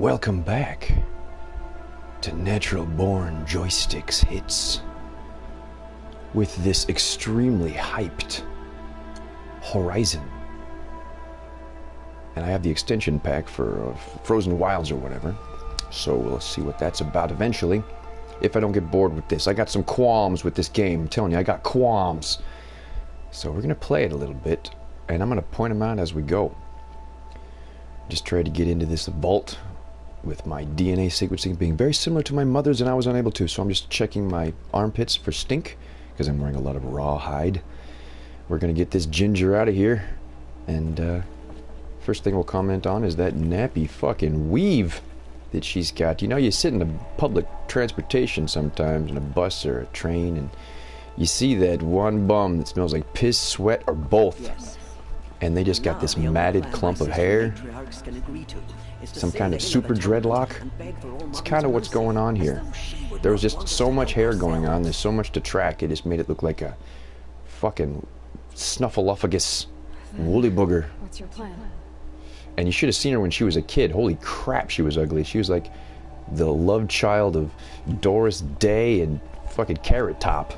Welcome back to Natural Born Joysticks Hits with this extremely hyped Horizon. And I have the extension pack for uh, Frozen Wilds or whatever, so we'll see what that's about eventually. If I don't get bored with this, I got some qualms with this game. I'm telling you, I got qualms. So we're gonna play it a little bit, and I'm gonna point them out as we go. Just try to get into this vault with my DNA sequencing being very similar to my mother's, and I was unable to. So I'm just checking my armpits for stink because I'm wearing a lot of raw hide. We're gonna get this ginger out of here, and uh, first thing we'll comment on is that nappy fucking weave that she's got. You know, you sit in a public transportation sometimes, in a bus or a train, and you see that one bum that smells like piss, sweat, or both. And they just got this matted clump of hair, some kind of super dreadlock. It's kind of what's going on here. There was just so much hair going on, there's so much to track, it just made it look like a fucking snuffleupagus woolly booger. What's your plan? And you should have seen her when she was a kid. Holy crap, she was ugly. She was like the love child of Doris Day and fucking Carrot Top.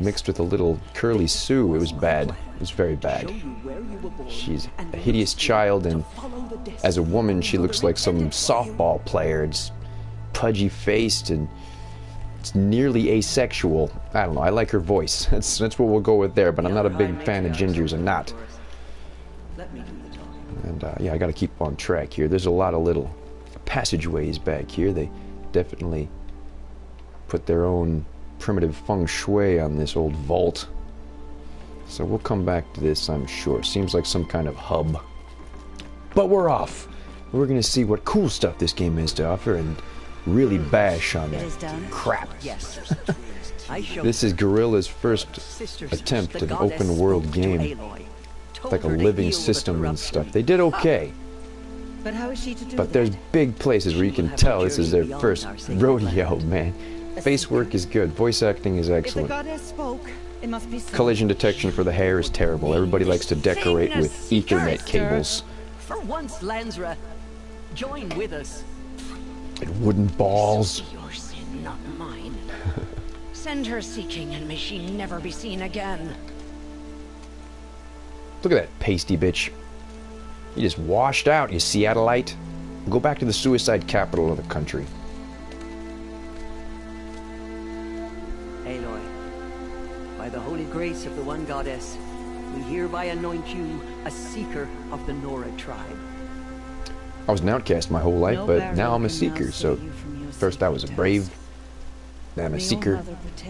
Mixed with a little curly Sue. It was bad. It was very bad. She's a hideous child, and as a woman, she looks like some softball player. It's pudgy faced and it's nearly asexual. I don't know. I like her voice. That's that's what we'll go with there. But I'm not a big fan of gingers. I'm not. And uh, yeah, I got to keep on track here. There's a lot of little passageways back here. They definitely put their own primitive feng shui on this old vault. So we'll come back to this, I'm sure. Seems like some kind of hub. But we're off. We're going to see what cool stuff this game has to offer and really bash on it. that crap. Yes. This is Guerrilla's first attempt at an open world game. Like a living system and stuff. They did okay. But how is she to do But there's big places where you can tell this is their first rodeo, man. A Face work is good. Voice acting is excellent. spoke, it must be so. Collision detection for the hair is terrible. Everybody likes to decorate with Ethernet cables For once, Lansra, join with us. and wooden balls. Your sin, not mine. Send her seeking, and may she never be seen again. Look at that pasty bitch. You just washed out, you Seattleite. Go back to the suicide capital of the country. Grace of the one goddess, we hereby anoint you a seeker of the Nora tribe. I was an outcast my whole life, but now I'm a seeker. So save you from your first I was a brave, now I'm a seeker,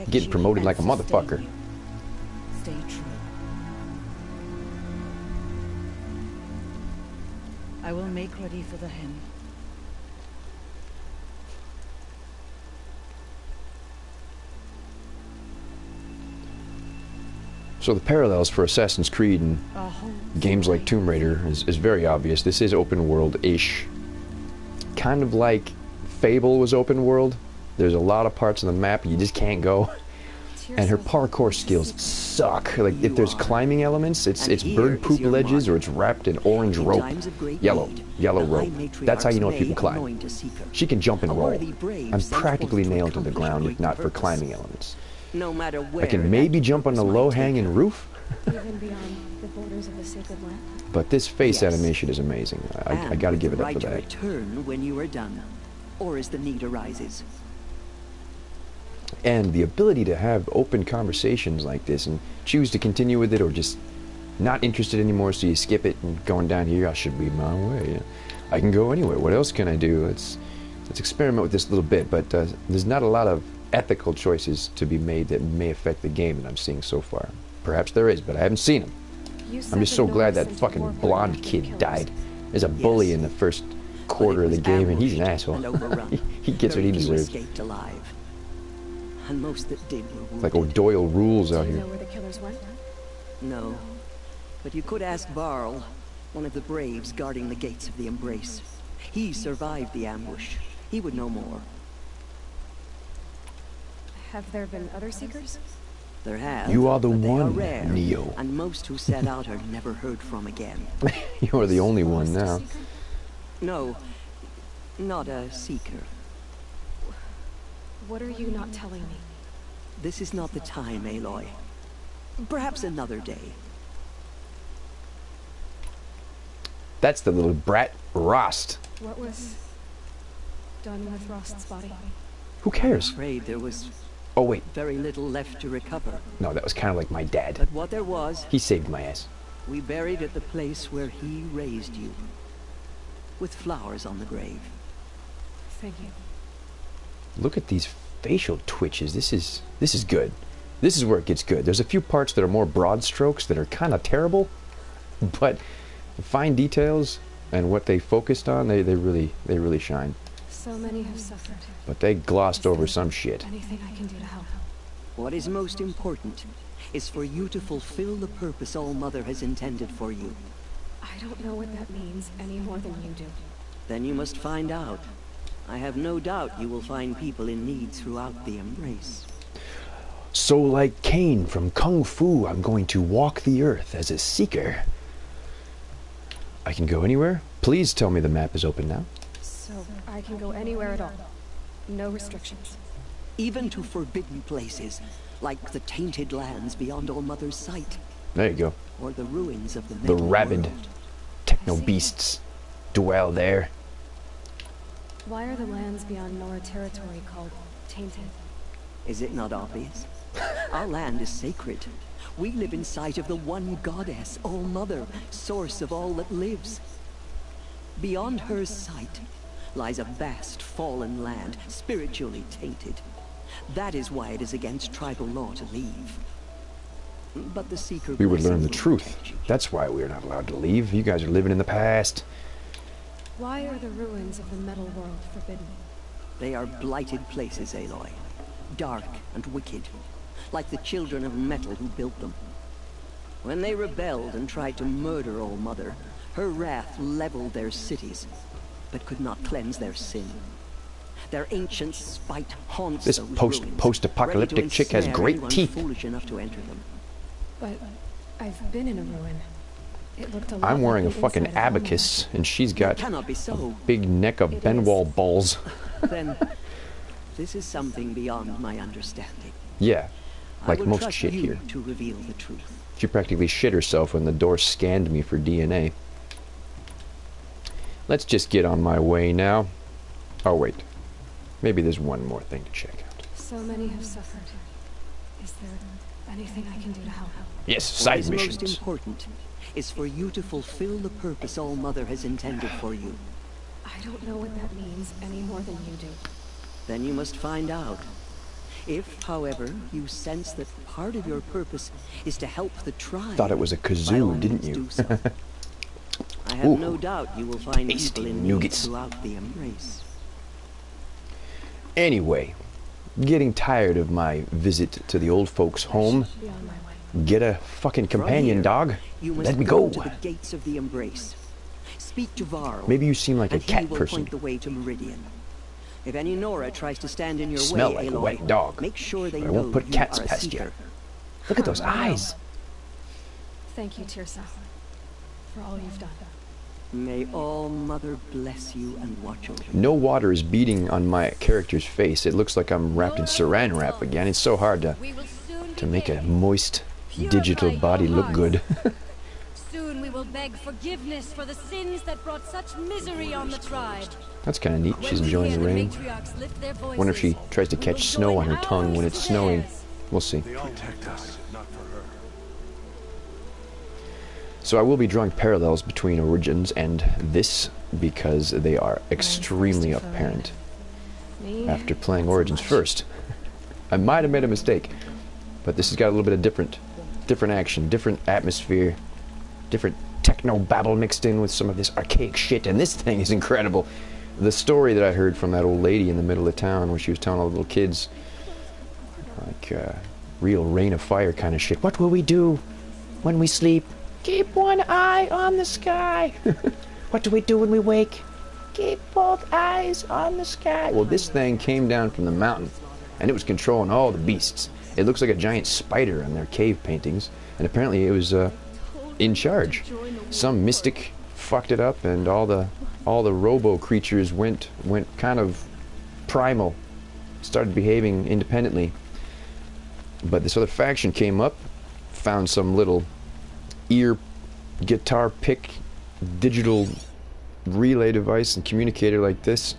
getting promoted like a motherfucker. Stay true. I will make ready for the hymn. So the parallels for Assassin's Creed and A games like Tomb Raider is, is very obvious. This is open world-ish. Kind of like Fable was open world. There's a lot of parts of the map you just can't go. And her parkour skills suck. Like if there's climbing elements, it's it's bird poop ledges or it's wrapped in orange rope. times of great Yellow, yellow rope. That's how you know if you can climb. may anoint a seeker. She can jump and roll. I'm practically nailed to the ground if not for climbing elements. No matter where I can maybe jump on a purpose might low-hanging roof, Even beyond the borders of the sacred land? but this face Yes. animation is amazing. I, I And gotta give it the up for right to that. return when you are done, or as the need arises. and the ability to have open conversations like this and choose to continue with it or just not interested anymore so you skip it and going down here i should be my way i can go anywhere what else can i do let's let's experiment with this a little bit but uh, there's not a lot of ethical choices to be made that may affect the game that i'm seeing so far perhaps there is but i haven't seen them i'm just so glad that fucking blonde kid killers. died there's a bully Yes. in the first quarter of the game and he's an asshole he, gets what he deserves alive. And most that did were like O'Doyle rules out here know where the killers went? No. But you could ask Varl, one of the braves guarding the gates of the Embrace. He survived the ambush. He would know more. Have there been other seekers? There have. You are the but they one, rare, Neo. And most who set out are never heard from again. you're the only one now? No, not a seeker. What are you not telling me? This is not the time, Aloy. Perhaps another day. That's the little brat Rost. What was done with Rost's body? Who cares? Afraid there was Oh wait, very little left to recover. no, that was kind of like my dad. But what there was, He saved my ass. we buried at the place where he raised you. With flowers on the grave. Thank you. Look at these facial twitches. This is this is good. This is where it gets good. There's a few parts that are more broad strokes that are kind of terrible, but fine details and what they focused on, they, they really they really shine. So many have suffered. But they glossed over some shit. Anything I can do to help? What is most important is for you to fulfill the purpose All Mother has intended for you. I don't know what that means any more than you do. Then you must find out. I have no doubt you will find people in need throughout the Embrace. So like Caine from Kung Fu, I'm going to walk the earth as a seeker. I can go anywhere? Please tell me the map is open now. So I can go anywhere at all. No restrictions. Even to forbidden places, like the tainted lands beyond All Mother's sight, There you go. or the ruins of the The rabid World. techno beasts dwell there. Why are the lands beyond Nora territory called tainted? Is it not obvious? Our land is sacred. We live in sight of the one goddess, All Mother, source of all that lives. Beyond her sight lies a vast fallen land, spiritually tainted. That is why it is against tribal law to leave. But the Seeker We would learn the truth. That's why we're not allowed to leave. You guys are living in the past. Why are the ruins of the metal world forbidden? They are blighted places, Aloy. Dark and wicked. Like the children of metal who built them. When they rebelled and tried to murder All Mother, her wrath leveled their cities, but could not cleanse their sin. Their ancient spite haunts This post- ruins, post-apocalyptic chick has great teeth. foolish enough to enter them. But I've been in a ruin. It looked a lot I'm wearing a fucking inside of abacus, and she's got cannot be so. big neck of It Ben Wa balls. then, this is something beyond my understanding. Yeah, like most shit here. to reveal the truth. She practically shit herself when the door scanned me for DNA. Let's just get on my way now. Oh, wait. Maybe there's one more thing to check out. So many have suffered. Is there anything I can do to help? Yes, What side is most important is for you to fulfill the purpose All Mother has intended for you. I don't know what that means any more than you do. Then you must find out. If, however, you sense that part of your purpose is to help the tribe, Thought it was a kazoo, didn't means you? do so. I have Ooh. no doubt you will find Tasty people in need nougats. throughout the embrace. Anyway, getting tired of my visit to the old folks' home. Be on my way. Get a fucking companion here, dog. You must Let me go, go. to the gates of the embrace. Speak to Varl. Maybe you seem like a cat person. point the way to Meridian. If any Nora tries to stand in your Smell way, like a wet dog. make sure they I won't put cats past you. Look at those eyes. Thank you, Teersa, for all you've done. May all Mother bless you and watch over you. No water is beating on my character's face. It looks like I'm wrapped in saran wrap again. It's so hard to, We will soon to make a moist digital body look good. Soon we will beg forgiveness for the sins that brought such misery on the tribe. That's kind of neat. She's enjoying the rain. matriarchs lift their Wonder if she tries to catch snow on her tongue when it's snowing. We'll see. They all protect us, not for her. So I will be drawing parallels between Origins and this because they are extremely apparent after playing Origins first. I might have made a mistake, but this has got a little bit of different, different action, different atmosphere, different techno babble mixed in with some of this archaic shit, and this thing is incredible. The story that I heard from that old lady in the middle of town when she was telling all the little kids, like uh, real rain of fire kind of shit. What will we do when we sleep? Keep one eye on the sky. what do we do when we wake? Keep both eyes on the sky. Well, this thing came down from the mountain, and it was controlling all the beasts. It looks like a giant spider on their cave paintings, and apparently it was uh, in charge. Some mystic fucked it up, and all the all the robo creatures went went kind of primal, started behaving independently. But this other faction came up, found some little ear guitar pick digital relay device and communicator like this.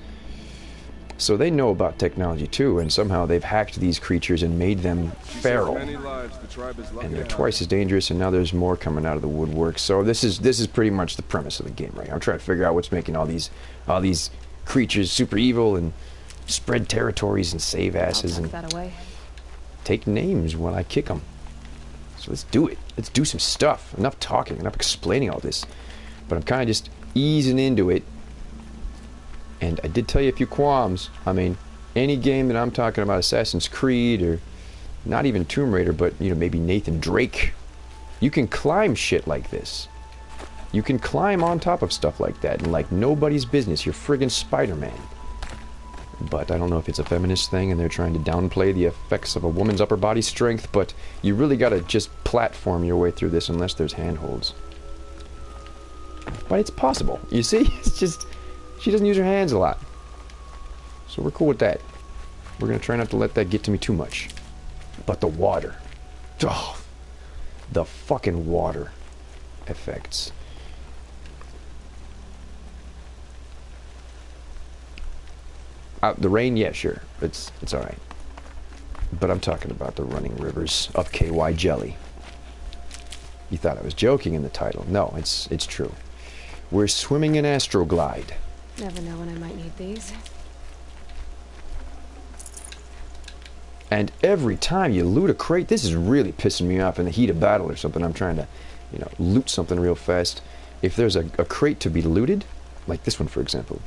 So they know about technology too, and somehow they've hacked these creatures and made them feral. Many lives the tribe is lucky And they're twice as dangerous, and now there's more coming out of the woodwork. So this is this is pretty much the premise of the game, right? I'm trying to figure out what's making all these all these creatures super evil and spread territories and save asses and take names when I kick them. So let's do it. Let's do some stuff. Enough talking, enough explaining all this. But I'm kind of just easing into it. And I did tell you a few qualms. I mean, any game that I'm talking about, Assassin's Creed or not even Tomb Raider, but you know maybe Nathan Drake, you can climb shit like this. You can climb on top of stuff like that, and like nobody's business. You're friggin' Spider-Man. But I don't know if it's a feminist thing and they're trying to downplay the effects of a woman's upper body strength, but you really gotta just platform your way through this unless there's handholds. But it's possible, you see? It's just, she doesn't use her hands a lot. So we're cool with that. We're gonna try not to let that get to me too much. But the water. Oh, the fucking water effects. Uh, the rain, yeah, sure. It's it's all right. But I'm talking about the running rivers of KY Jelly. You thought I was joking in the title. No, it's it's true. We're swimming in Astroglide. Never know when I might need these. And every time you loot a crate, this is really pissing me off in the heat of battle or something. I'm trying to, you know, loot something real fast. If there's a, a crate to be looted, like this one for example,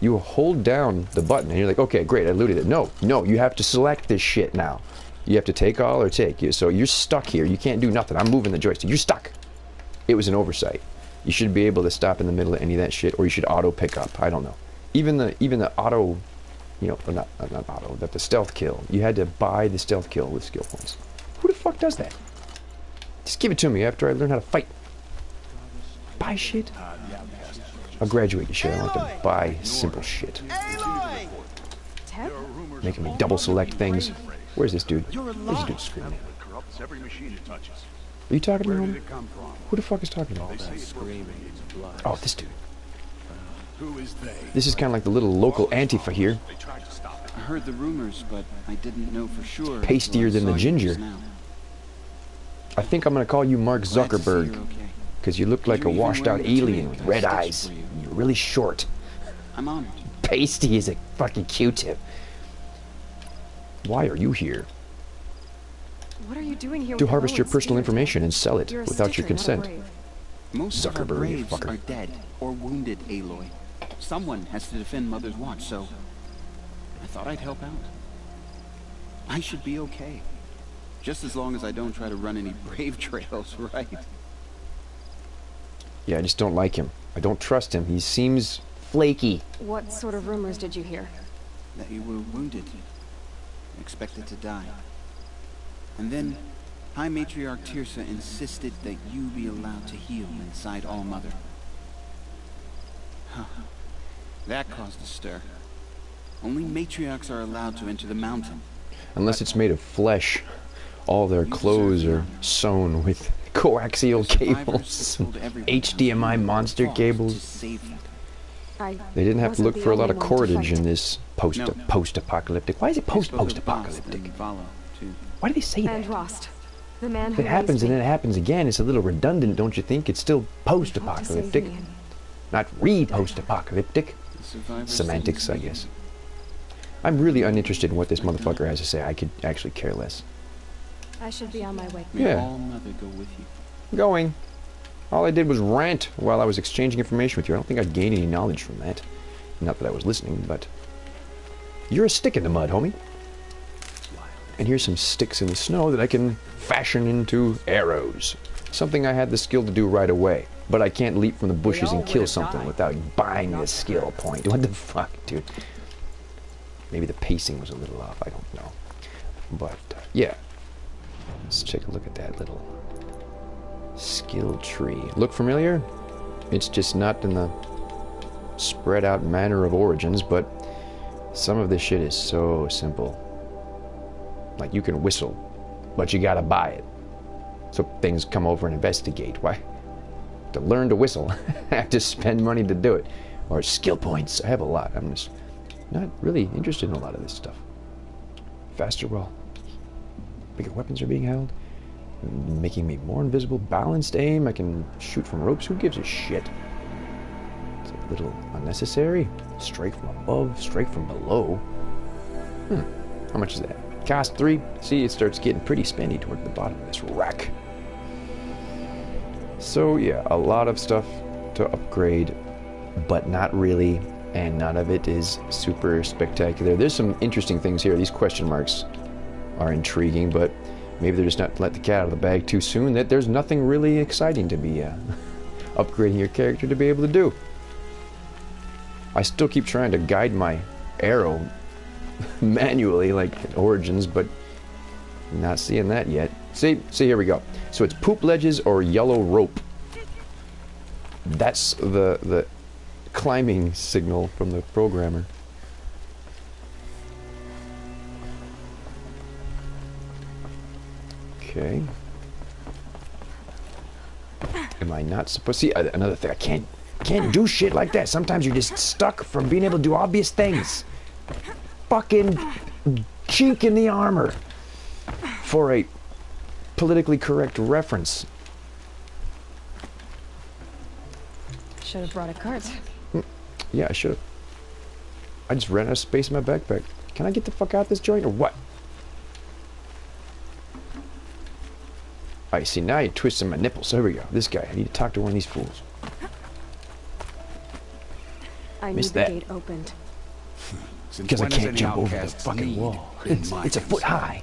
you hold down the button and you're like, okay, great, I looted it. No, no, you have to select this shit now. You have to take all or take. You So you're stuck here. You can't do nothing. I'm moving the joystick. You're stuck. It was an oversight. You should be able to stop in the middle of any of that shit, or you should auto pick up. I don't know. Even the even the auto, you know, not not auto, but the stealth kill. You had to buy the stealth kill with skill points. Who the fuck does that? Just give it to me after I learn how to fight. Buy shit. I'll graduate you shit. I want to buy simple shit. Teb? Making me double select things. Where's this dude? Where's this dude screaming? It every machine it touches. Are you talking to Where me, did it come from? Who the fuck is talking to me? They screaming. Oh, this dude. Who is they? This is kind of like the little local Antifa here. They tried to stop it. I heard the rumors, but I didn't know for sure. until Pastier than the ginger. I think I'm gonna call you Mark Glad to see Zuckerberg you're okay. Because you look like you a washed-out alien with red eyes. for you? You're really short. I'm honored. Pasty is a fucking Q-tip. Why are you here? What are you doing here To harvest your personal Spear? information and sell it You're without your Stitcher, not a consent. Brave. Most of our Zuckerberg, you braves fucker. are dead or wounded, Aloy. Someone has to defend Mother's Watch, so I thought I'd help out. I should be okay. Just as long as I don't try to run any brave trails, right? Yeah, I just don't like him. I don't trust him. He seems flaky. What sort of rumors did you hear? That you were wounded, expected to die. And then High Matriarch Teersa insisted that you be allowed to heal inside All Mother. Huh. That caused a stir. Only matriarchs are allowed to enter the mountain. Unless it's made of flesh. All their clothes are sewn with coaxial cables, HDMI monster cables. save them. I They didn't have to look for a lot of cordage in this post No. post-apocalyptic. Why is it They spoke of post-post-apocalyptic? Bast and Vala, too. Why do they say And that? Rost, the man If it happens and then it happens again, it's a little redundant, don't you think? It's still He fought to post-apocalyptic, save me, and not re-post-apocalyptic. Semantics, I guess. I'm really uninterested in what this motherfucker has to say. I could actually care less. I should be on my way. Yeah. All Mother go with you. Going. All I did was rant while I was exchanging information with you. I don't think I gained any knowledge from that. Not that I was listening, but you're a stick in the mud, homie. And here's some sticks in the snow that I can fashion into arrows. Something I had the skill to do right away. But I can't leap from the bushes and kill something without buying the skill point. What the fuck, dude? Maybe the pacing was a little off. I don't know. But, uh, yeah. Let's take a look at that little skill tree. Look familiar? It's just not in the spread out manner of origins, but some of this shit is so simple. Like you can whistle, but you gotta buy it. So things come over and investigate. Why? To learn to whistle, I have to spend money to do it. Or skill points. I have a lot. I'm just not really interested in a lot of this stuff. Faster while bigger weapons are being held, making me more invisible. Balanced aim. I can shoot from ropes. Who gives a shit? It's a little unnecessary. Strike from above, strike from below. Hmm. How much is that? Cost three. See, it starts getting pretty spendy toward the bottom of this rack. So yeah, a lot of stuff to upgrade, but not really, and none of it is super spectacular. There's some interesting things here. These question marks are intriguing, but maybe they're just not let the cat out of the bag too soon. That there's nothing really exciting to be uh, upgrading your character to be able to do. I still keep trying to guide my arrow manually, like Origins, but not seeing that yet. See, see, here we go. So it's poop ledges or yellow rope. That's the the climbing signal from the programmer. Okay. Am I not supposed to see uh, another thing? I can't can't do shit like that. Sometimes you're just stuck from being able to do obvious things. Fucking chink in the armor for a politically correct reference. Should have brought a cart. Yeah, I should have. I just ran out of space in my backpack. Can I get the fuck out of this joint or what? Alright, see, now you're twisting my nipples. There we go. This guy. I need to talk to one of these fools. I Missed need the that. gate opened. Because I can't jump over the fucking wall. It's, it's a foot high.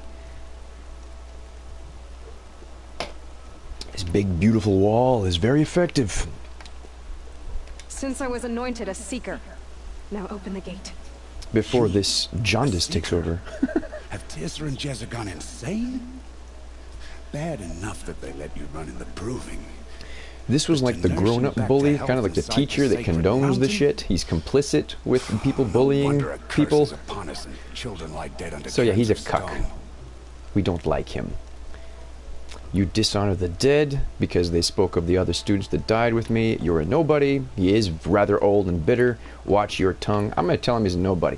This big, beautiful wall is very effective. Since I was anointed a seeker. Now open the gate. Before this jaundice takes over. Have Teersa and Jezza gone insane? Bad enough that they let you run in the proving. This was like the grown up bully, kind of like the teacher that condones the shit. He's complicit with people bullying wonder a curse people. is upon us and children lie dead under So yeah, he's a cuck. We don't like him. You dishonor the dead because they spoke of the other students that died with me. You're a nobody. He is rather old and bitter. Watch your tongue. I'm going to tell him he's a nobody.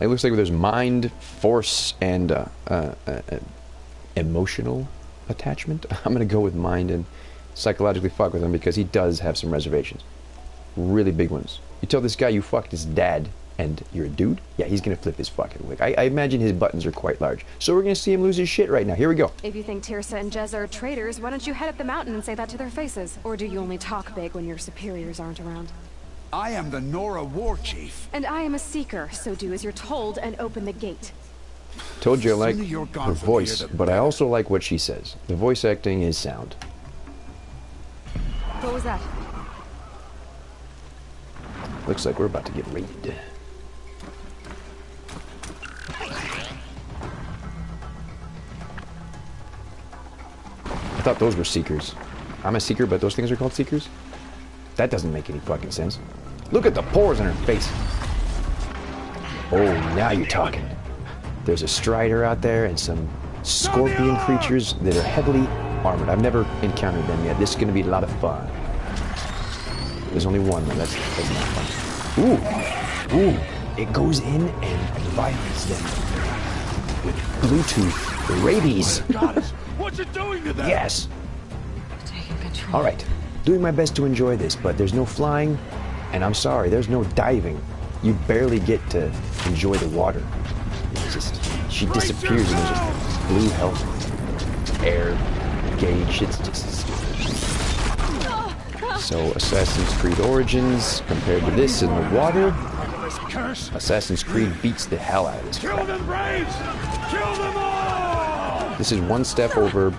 It looks like there's mind, force, and uh, uh, uh, uh, emotional attachment. I'm going to go with mind and psychologically fuck with him because he does have some reservations. Really big ones. You tell this guy you fucked his dad and you're a dude? Yeah, he's going to flip his fucking wig. I, I imagine his buttons are quite large. So we're going to see him lose his shit right now. Here we go. If you think Teersa and Jez are traitors, why don't you head up the mountain and say that to their faces? Or do you only talk big when your superiors aren't around? I am the Nora War Chief. And I am a seeker, so do as you're told and open the gate. Told you I like Sooner you're gone her voice, but I also like what she says. The voice acting is sound. What was that? Looks like we're about to get raided. I thought those were seekers. I'm a seeker, but those things are called seekers? That doesn't make any fucking sense. Look at the pores in her face. Oh, now you're talking. There's a strider out there and some scorpion creatures that are heavily armored. I've never encountered them yet. This is going to be a lot of fun. There's only one, though. That's, that's not fun. Ooh, ooh. It goes in and violates them with Bluetooth rabies. What you doing to them? Yes. Taking control. All right. Doing my best to enjoy this, but there's no flying, and I'm sorry, there's no diving. You barely get to enjoy the water. She disappears and there's a blue health air gauge. It's just so Assassin's Creed Origins compared to this in the water. Assassin's Creed beats the hell out of this Kill them braves! Kill them all! This is one step over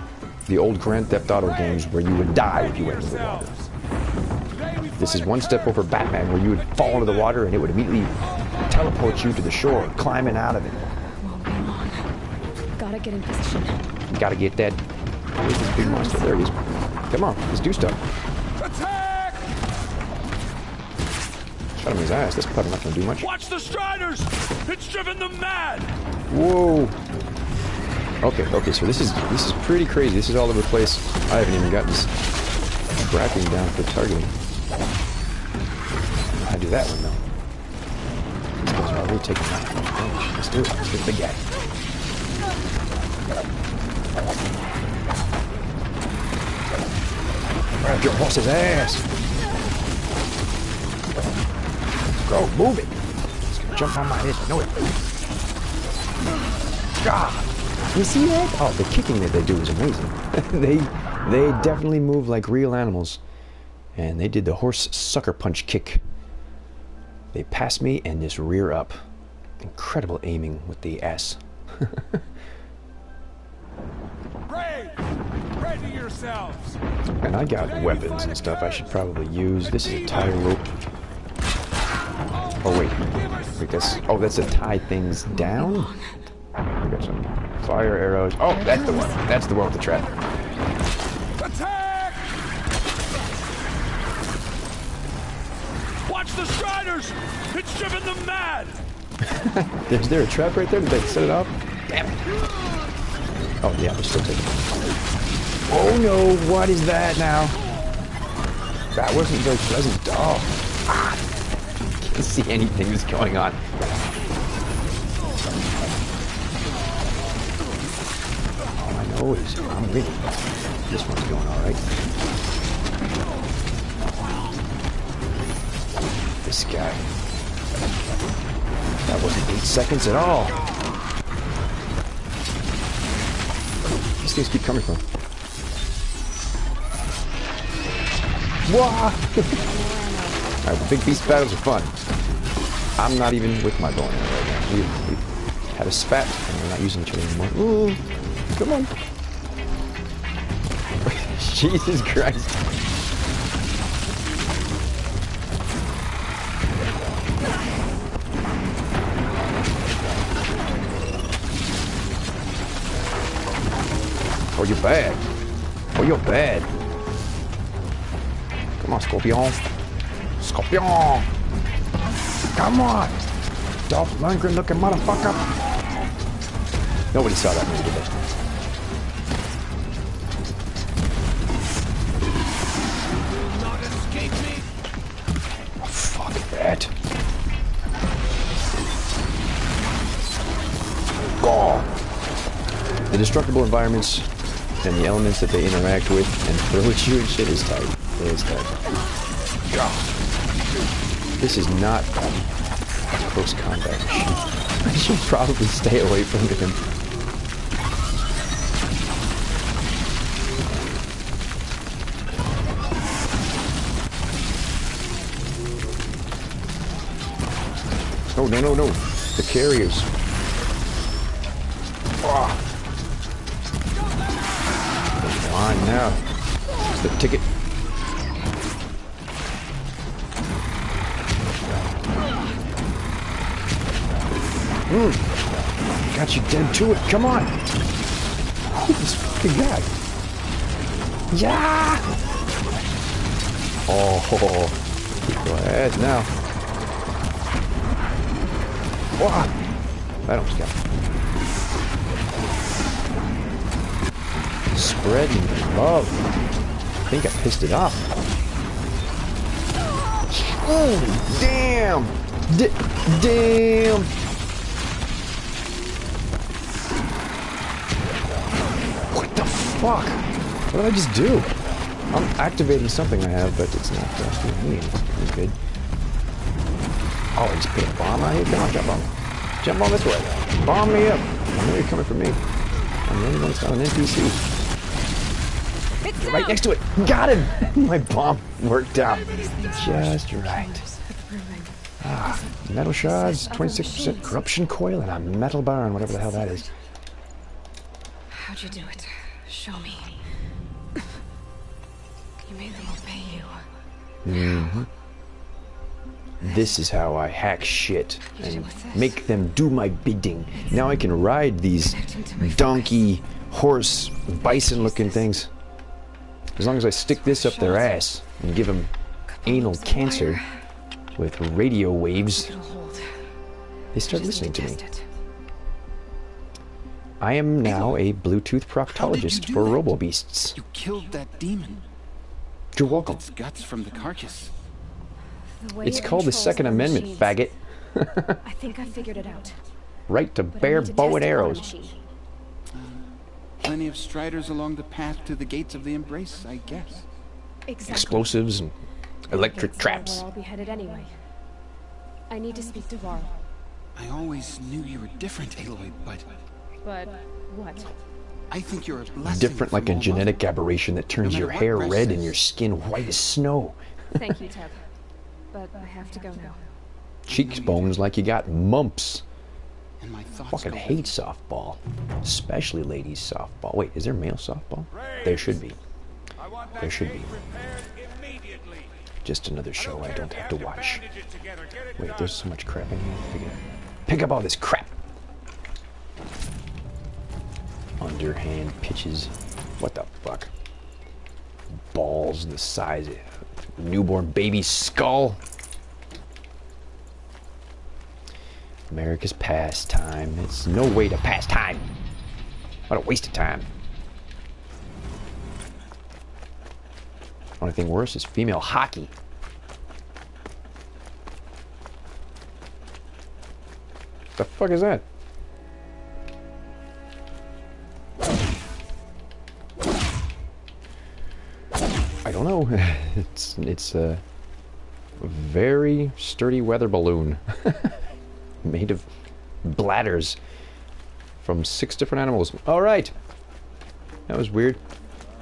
the old Grand Theft Auto games where you would die if you went into the water. This is one step over Batman where you would fall into the water and it would immediately teleport you to the shore, climbing out of it. Won't be long. Gotta get in position. Gotta get that. Where's this big monster? There he is. Come on, let's do stuff. Attack! Cut him in his ass. This cut not gonna do much. Watch the Striders! It's driven them mad! Whoa. Okay, okay, so this is this is pretty crazy. This is all over the place. I haven't even gotten this tracking down for targeting. I do that one though. These guys are already taking that damage. Let's do it. Let's get the big guy. Grab your horse's ass. Go, move it. It's gonna jump on my head. I know it. God. You see that? Oh, the kicking that they do is amazing. they they definitely move like real animals. And they did the horse sucker punch kick. They passed me and just rear up. Incredible aiming with the S. yourselves! And I got weapons and stuff I should probably use. This is a tie rope. Oh wait, wait that's oh that's to tie things down. We got some fire arrows. Oh, that's the one. That's the one with the trap. Attack! Watch the Striders! It's driven them mad! Is there a trap right there? Did they set it up? Damn it. Oh yeah, they're still taking. Oh no! What is that now? That wasn't very pleasant. Oh, ah. can't see anything that's going on. All I know is I'm winning. This one's going all right. This guy. That wasn't eight seconds at all. These things keep coming from. Alright, the big beast battles are fun. I'm not even with my bow right now. We've, we've had a spat, and we're not using each other anymore. Ooh, come on. Jesus Christ. Oh, you're bad. Oh, you're bad. Come on, Scorpion. Scorpion! Come on! Dolph Lundgren looking motherfucker! Nobody saw that movie, did fuck that. The destructible environments and the elements that they interact with and throw at you and shit is tight. It is tight. God. This is not close combat. I should probably stay away from him. No, no, no, no. The carriers. Ah. Come on now. It's the ticket. Mm. Got you dead to it. Come on. This fucking guy. Yeah. Oh, go ahead now. Whoa. That got me. Spreading love. I think I pissed it off. Oh, damn. D damn. Fuck? What did I just do? I'm activating something I have, but it's not uh. It's good. Oh, I just put a bomb out here? Come on, jump on. Jump on this way. Bomb me up. I know you're coming for me. I'm the only one that's not an NPC. You're right next to it. Got him. My bomb worked out just right. Ah, metal shards, 26% corruption coil, and a metal barn, whatever the hell that is. How'd you do it? Show me. You made them obey you. Mm-hmm. This is how I hack shit and make them do my bidding. Now I can ride these donkey, horse, bison looking things. As long as I stick this up their ass and give them anal cancer, with radio waves. They start listening to me. Test it. I am now a Bluetooth How did you proctologist for that? Robo Beasts. You killed that demon. You're welcome. Its guts from the carcass. The It's called the Second the Amendment, machines. faggot. I think I figured it out. Right to But bear to bow and it on a arrows. Uh, plenty of striders along the path to the gates of the Embrace, I guess. Exactly. Explosives and electric traps. I'll be headed anyway. I need to speak to Varl. I always knew you were different, Aloy, but But what? I think you're a blessing. Different like a genetic Mother. aberration that turns No your hair Resh red and your skin white as snow. Thank you, Teb. But I have to go now. Cheekbones like you got mumps. And my thoughts Fucking go hate softball. Especially ladies softball. Wait, is there male softball? There should be. I want There should be. gate repaired immediately. Just another show I don't if you have to to watch. bandage it together. Get it Wait, done. there's so much crap in here. Pick, it up. Pick up all this crap. Underhand pitches. What the fuck? Balls the size of a newborn baby skull. America's pastime. It's no way to pass time. What a waste of time. Only thing worse is female hockey. What the fuck is that? I don't know. It's it's a very sturdy weather balloon made of bladders from six different animals. All right. That was weird.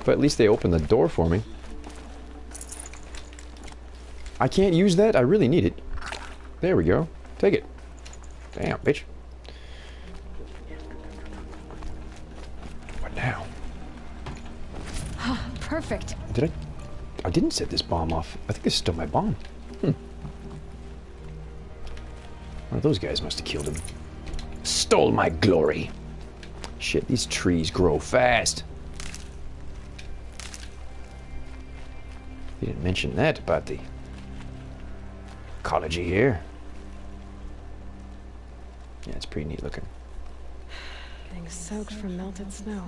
But at least they opened the door for me. I can't use that. I really need it. There we go. Take it. Damn, bitch. Now? Perfect. Did I? I didn't set this bomb off. I think this is still my bomb. Hmm. One of those guys must have killed him. Stole my glory. Shit, these trees grow fast. You didn't mention that about the ecology here. Yeah, it's pretty neat looking. Soaked from melted snow.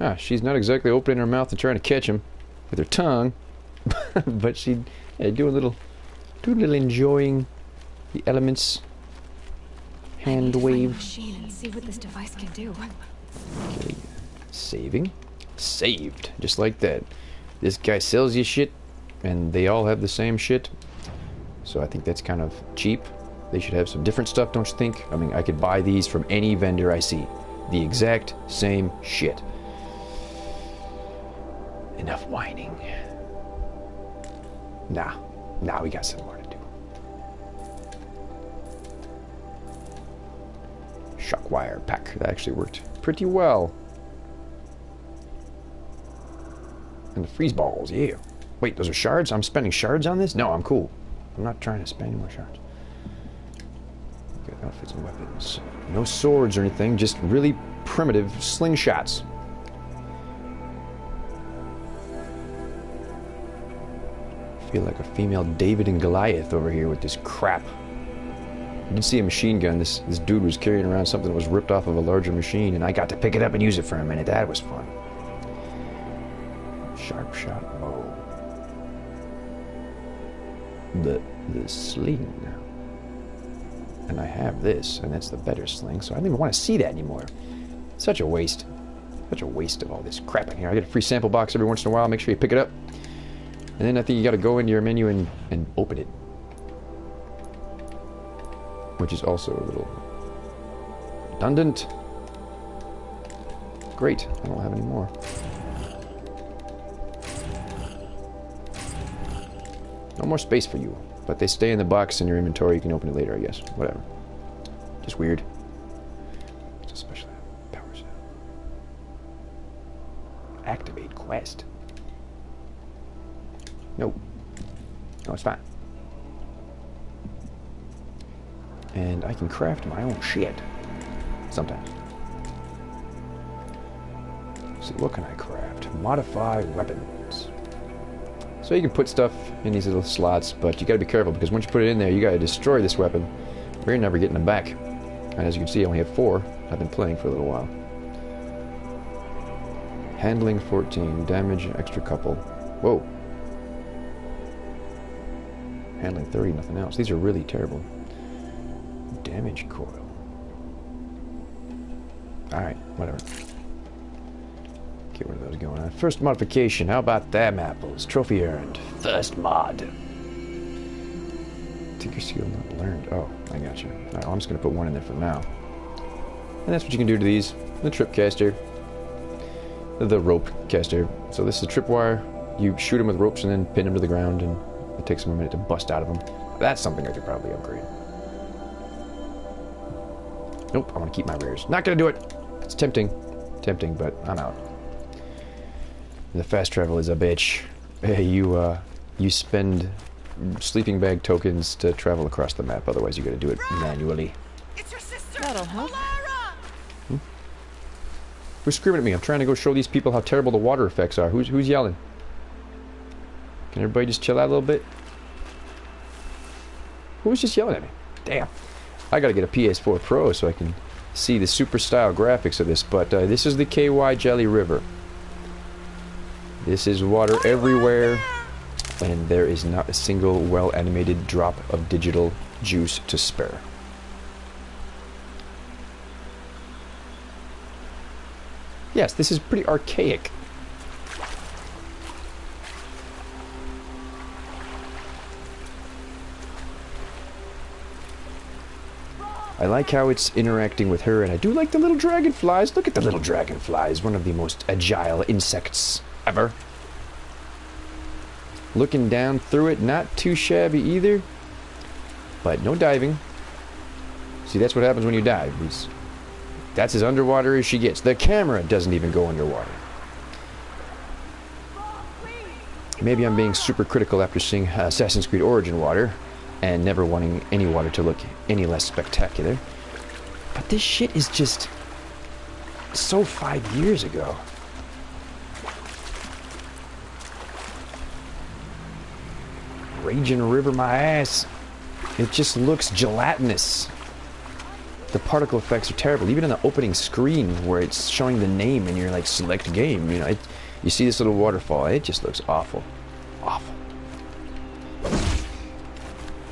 Ah, she's not exactly opening her mouth and trying to catch him with her tongue, but she yeah, do a little, do a little enjoying the elements. Hand to find the wave, machine and see what this device can do. okay. saving, saved, just like that. This guy sells you shit, and they all have the same shit. So I think that's kind of cheap. They should have some different stuff, don't you think? I mean, I could buy these from any vendor I see. The exact same shit. Enough whining. Nah. Nah, we got some more to do. Shock wire pack. That actually worked pretty well. And the freeze balls, yeah. Wait, those are shards? I'm spending shards on this? No, I'm cool. I'm not trying to spend any more shards. Outfits and weapons. No swords or anything, just really primitive slingshots. feel like a female David and Goliath over here with this crap. I did see a machine gun. This this dude was carrying around something that was ripped off of a larger machine, and I got to pick it up and use it for a minute. That was fun. Sharp shot bow. The the sling. And I have this, and that's the better sling, so I don't even want to see that anymore. Such a waste. Such a waste of all this crap in here. I get a free sample box every once in a while. Make sure you pick it up. And then I think you got to go into your menu and, and open it. Which is also a little redundant. Great, I don't have any more. No more space for you. But they stay in the box in your inventory. You can open it later, I guess. Whatever. Just weird. It's a special power. Activate quest. Nope. No, it's fine. And I can craft my own shit. Sometimes. Let's see, what can I craft? Modify weapons. So you can put stuff in these little slots, but you gotta be careful because once you put it in there, you gotta destroy this weapon. You're never getting them back. And as you can see, I only have four. I've been playing for a little while. Handling 14, damage extra couple. Whoa. Handling 30, nothing else. These are really terrible. Damage coil. Alright, whatever. Get rid of those going on. First modification, how about them apples? Trophy earned. First mod. Tinker skill not learned. Oh, I got you. Alright, well, I'm just gonna put one in there for now. And that's what you can do to these. The trip caster. The rope caster. So this is a tripwire. You shoot them with ropes and then pin them to the ground and it takes them a minute to bust out of them. That's something I could probably upgrade. Nope, I want to keep my rares. Not gonna do it. It's tempting, tempting, but I'm out. The fast travel is a bitch. Hey, you uh, you spend sleeping bag tokens to travel across the map. Otherwise, you got to do it manually. It's your sister! That'll help. Alara! Who's screaming at me? I'm trying to go show these people how terrible the water effects are. Who's who's yelling? Can everybody just chill out a little bit? Who's just yelling at me? Damn. I gotta get a PS4 Pro so I can see the super style graphics of this, but uh, this is the KY Jelly River. This is water everywhere, and there is not a single well animated drop of digital juice to spare. Yes, this is pretty archaic. I like how it's interacting with her, and I do like the little dragonflies. Look at the little dragonflies, one of the most agile insects ever. Looking down through it, not too shabby either, but no diving. See, that's what happens when you dive. That's as underwater as she gets. The camera doesn't even go underwater. Maybe I'm being super critical after seeing Assassin's Creed Origin Water and never wanting any water to look any less spectacular. But this shit is just so five years ago. Raging River my ass. It just looks gelatinous. The particle effects are terrible. Even in the opening screen where it's showing the name and you're like select game, you know, it, you see this little waterfall. It just looks awful. Awful.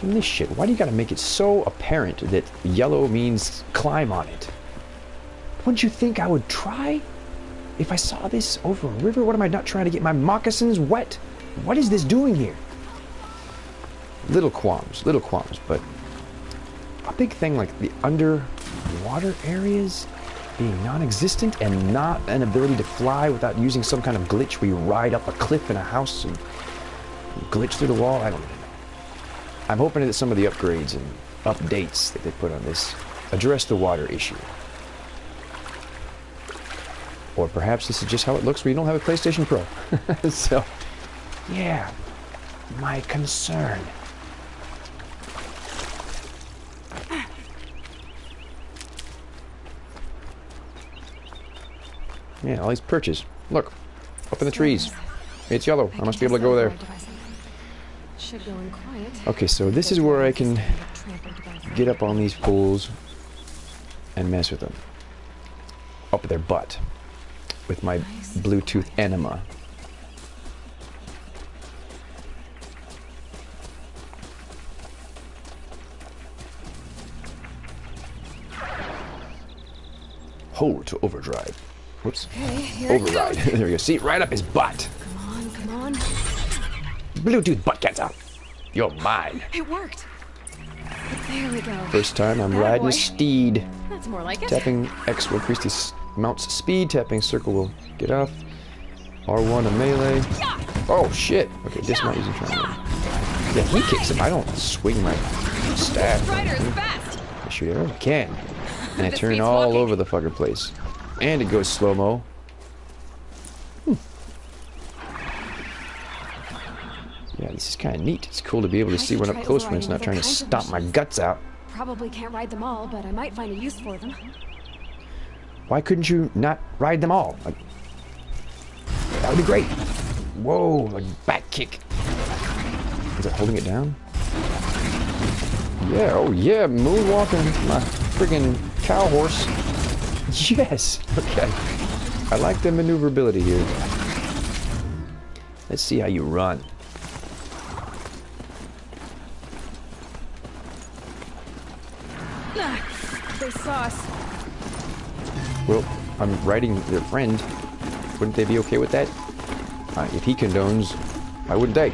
And this shit, why do you gotta make it so apparent that yellow means climb on it? Wouldn't you think I would try? If I saw this over a river, what am I not trying to get my moccasins wet? What is this doing here? Little qualms, little qualms, but a big thing like the underwater areas being non-existent and not an ability to fly without using some kind of glitch where you ride up a cliff in a house and glitch through the wall. I don't even know. I'm hoping that some of the upgrades and updates that they put on this address the water issue. Or perhaps this is just how it looks when you don't have a PlayStation Pro. so, yeah, my concern. Yeah, all these perches. Look, up in the trees. It's yellow. I must be able to go there. Go. Okay, so this is where I can get up on these pools and mess with them. Up their butt. With my Bluetooth enema. Hold to overdrive. Whoops. Override. there we go. See, right up his butt. Come on, come on. Bluetooth butt cancer. You're mine. It worked. There we go. First time I'm riding a steed. That's more like it. Tapping X will increase the mount's speed. Tapping circle will get off. R1 a melee. Oh shit. Okay, dismount using triangle. Yeah, he kicks him. I don't swing my staff. Rider is hmm. fast. I shoot arrows. I can. And I turn all walking. over the fucking place. And it goes slow mo. Hmm. Yeah, this is kind of neat. It's cool to be able to I see one up close when it's not trying to other kinds of stomp my guts out. Probably can't ride them all, but I might find a use for them. Why couldn't you not ride them all? Like, that would be great. Whoa, like back kick. Is it holding it down? Yeah, oh yeah, moonwalking my friggin' cow horse. Yes, okay. I like the maneuverability here. Let's see how you run. They saw us. Well, I'm riding their friend. Wouldn't they be okay with that? Uh, if he condones, why wouldn't they?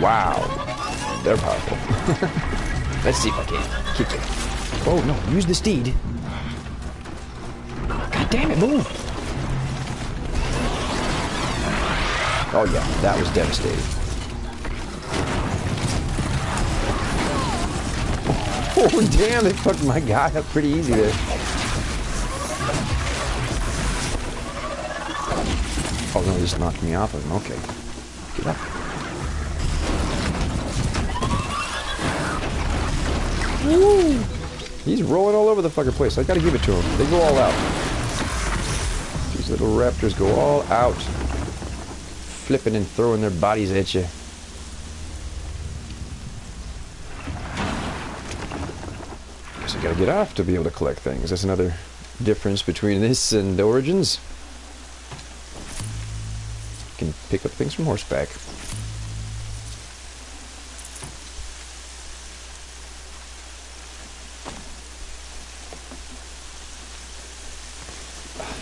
Wow. They're powerful. Let's see if I can kick it. Oh no, use the steed. God damn it, move! Oh yeah, that was devastating. Oh damn, they fucked my guy up pretty easy there. Oh no, they just knocked me off of him. Okay. Get up. Woo! He's rolling all over the fucking place. I gotta give it to him. They go all out. These little raptors go all out. Flipping and throwing their bodies at you. Guess I gotta get off to be able to collect things. That's another difference between this and Origins. You can pick up things from horseback.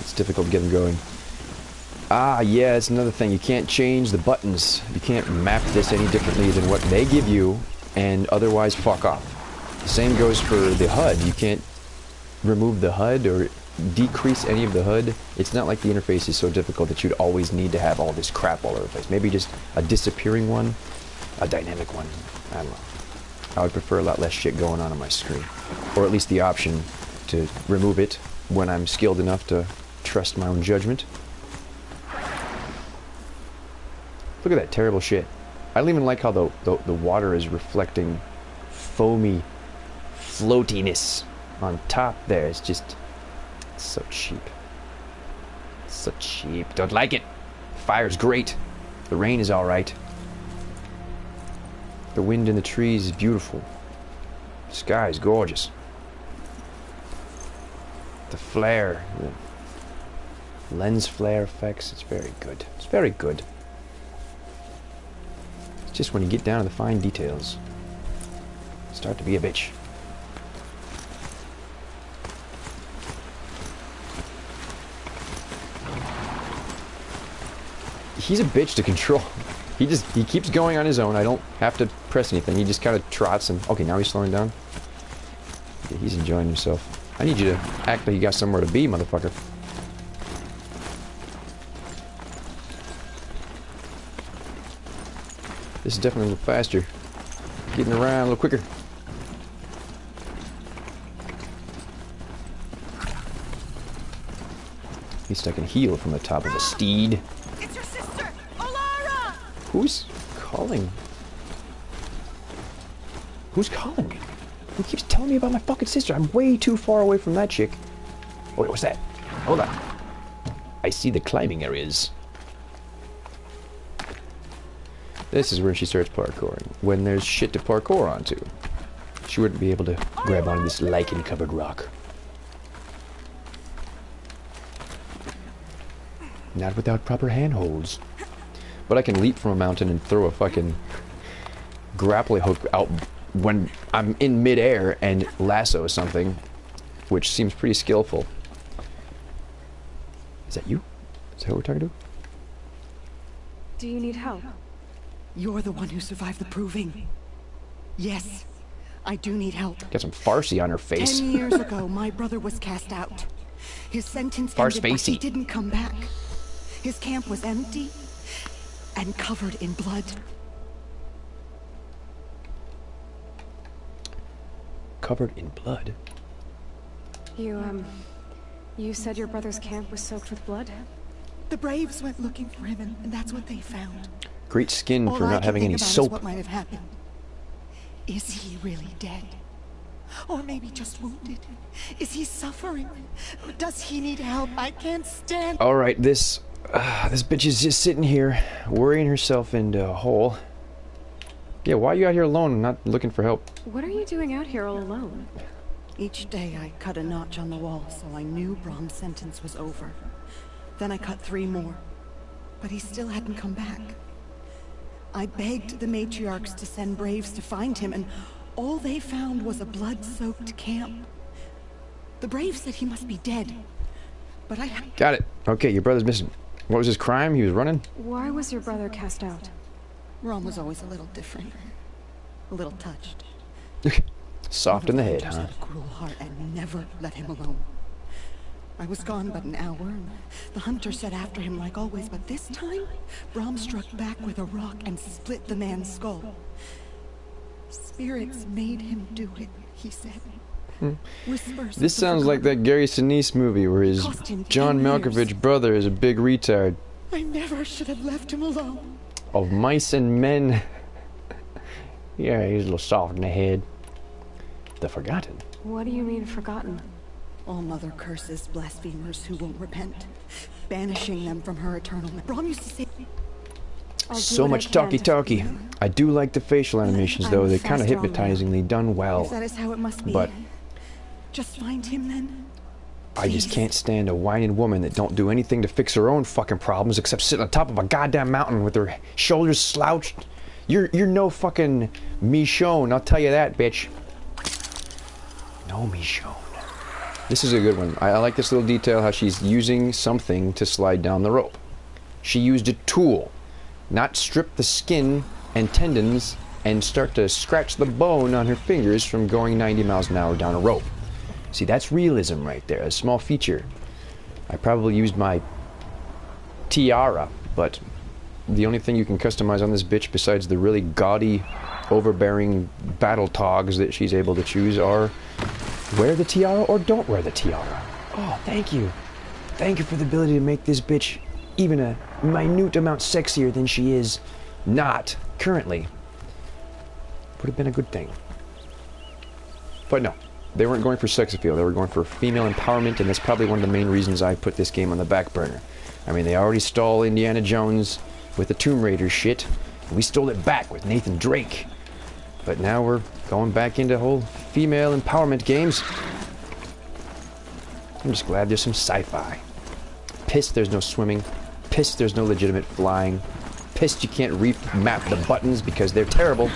It's difficult to get them going. Ah, yeah, it's another thing. You can't change the buttons. You can't map this any differently than what they give you, and otherwise fuck off. The same goes for the HUD. You can't remove the HUD or decrease any of the HUD. It's not like the interface is so difficult that you'd always need to have all this crap all over the place. Maybe just a disappearing one, a dynamic one. I don't know. I would prefer a lot less shit going on on my screen. Or at least the option to remove it when I'm skilled enough to trust my own judgment. Look at that terrible shit. I don't even like how the, the, the water is reflecting foamy floatiness on top there. It's just so cheap. So cheap. Don't like it. Fire's great. The rain is alright. The wind in the trees is beautiful. The sky is gorgeous. The flare, the lens flare effects, it's very good. It's very good. It's just when you get down to the fine details, start to be a bitch. He's a bitch to control. He just he keeps going on his own. I don't have to press anything. He just kind of trots and okay, now he's slowing down. Yeah, he's enjoying himself. I need you to act like you got somewhere to be, motherfucker. This is definitely a little faster. Getting around a little quicker. At least I can heal from the top of a steed. It's your sister, Olara! Who's calling? Who's calling me? Who keeps telling me about my fucking sister? I'm way too far away from that chick. Oh, wait, what's that? Hold on. I see the climbing areas. This is where she starts parkouring. When there's shit to parkour onto. She wouldn't be able to grab onto this lichen-covered rock. Not without proper handholds. But I can leap from a mountain and throw a fucking grappling hook out when I'm in midair and lasso something, which seems pretty skillful. Is that you? Is that who we're talking to? Do you need help? You're the one who survived the proving. Yes, I do need help. Got some Farsi on her face. Ten years ago, my brother was cast out. His sentence Farce ended, but he didn't come back. His camp was empty and covered in blood. Covered in blood. You, um... You said your brother's camp was soaked with blood? The Braves went looking for him, and, and that's what they found. Great skin All for I not can having think any about is soap. what might have happened. Is he really dead? Or maybe just wounded? Is he suffering? Does he need help? I can't stand. All right, this Ah, this bitch is just sitting here, worrying herself into a hole. Yeah, why are you out here alone, not looking for help? What are you doing out here all alone? Each day I cut a notch on the wall so I knew Brom's sentence was over. Then I cut three more. But he still hadn't come back. I begged the matriarchs to send braves to find him, and all they found was a blood-soaked camp. The braves said he must be dead. But I Got it. Okay, your brother's missing. What was his crime? He was running? Why was your brother cast out? Rom was always a little different. A little touched. Soft in the head, Hunters huh? had a cruel heart and never let him alone. I was gone but an hour, and the hunter set after him like always, but this time, Brom struck back with a rock and split the man's skull. Spirits made him do it, he said. Hmm. Whispers. This sounds like that Gary Sinise movie where his John 10 years. Malkovich brother is a big retard I never should have left him alone. of mice and men. yeah, he's a little soft in the head. The Forgotten. What do you mean forgotten? All mother curses blasphemers who won't repent, banishing them from her eternal. Brom used to say, So much talky talky. I do like the facial animations though, they're kind of hypnotizingly done well. that is how it must be. But Just find him then. I just can't stand a whining woman that don't do anything to fix her own fucking problems except sit on top of a goddamn mountain with her shoulders slouched. You're you're no fucking Michonne, I'll tell you that, bitch. No Michonne. This is a good one. I, I like this little detail how she's using something to slide down the rope. She used a tool, not strip the skin and tendons and start to scratch the bone on her fingers from going 90 miles an hour down a rope. See, that's realism right there, a small feature. I probably used my tiara, but the only thing you can customize on this bitch besides the really gaudy, overbearing battle togs that she's able to choose are wear the tiara or don't wear the tiara. Oh, thank you. Thank you for the ability to make this bitch even a minute amount sexier than she is not currently. Would have been a good thing. But no, they weren't going for sex appeal. They were going for female empowerment, and that's probably one of the main reasons I put this game on the back burner. I mean, they already stole Indiana Jones with the Tomb Raider shit, and we stole it back with Nathan Drake. But now we're going back into whole female empowerment games. I'm just glad there's some sci-fi. Pissed there's no swimming. Pissed there's no legitimate flying. Pissed you can't remap the buttons because they're terrible.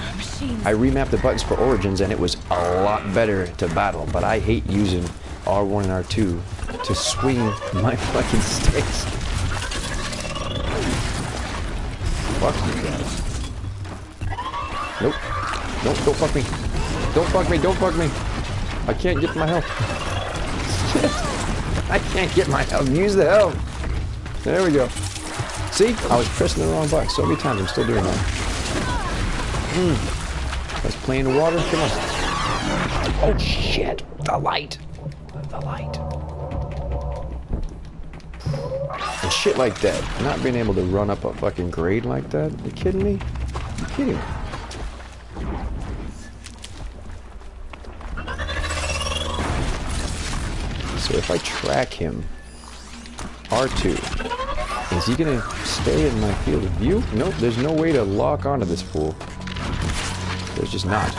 I remapped the buttons for Origins and it was a lot better to battle, but I hate using R1 and R2 to swing my fucking sticks. Fuck you guys. Nope. Nope, don't fuck me. Don't fuck me, don't fuck me. I can't get my health. I can't get my health. Use the health. There we go. See? I was pressing the wrong button so many times. I'm still doing that. Hmm. I was playing the water. Come on. Oh, shit. The light. The light. And shit like that. Not being able to run up a fucking grade like that. Are You kidding me? Are You kidding me? So if I track him, R2, is he gonna stay in my field of view? Nope, there's no way to lock onto this fool. There's just not.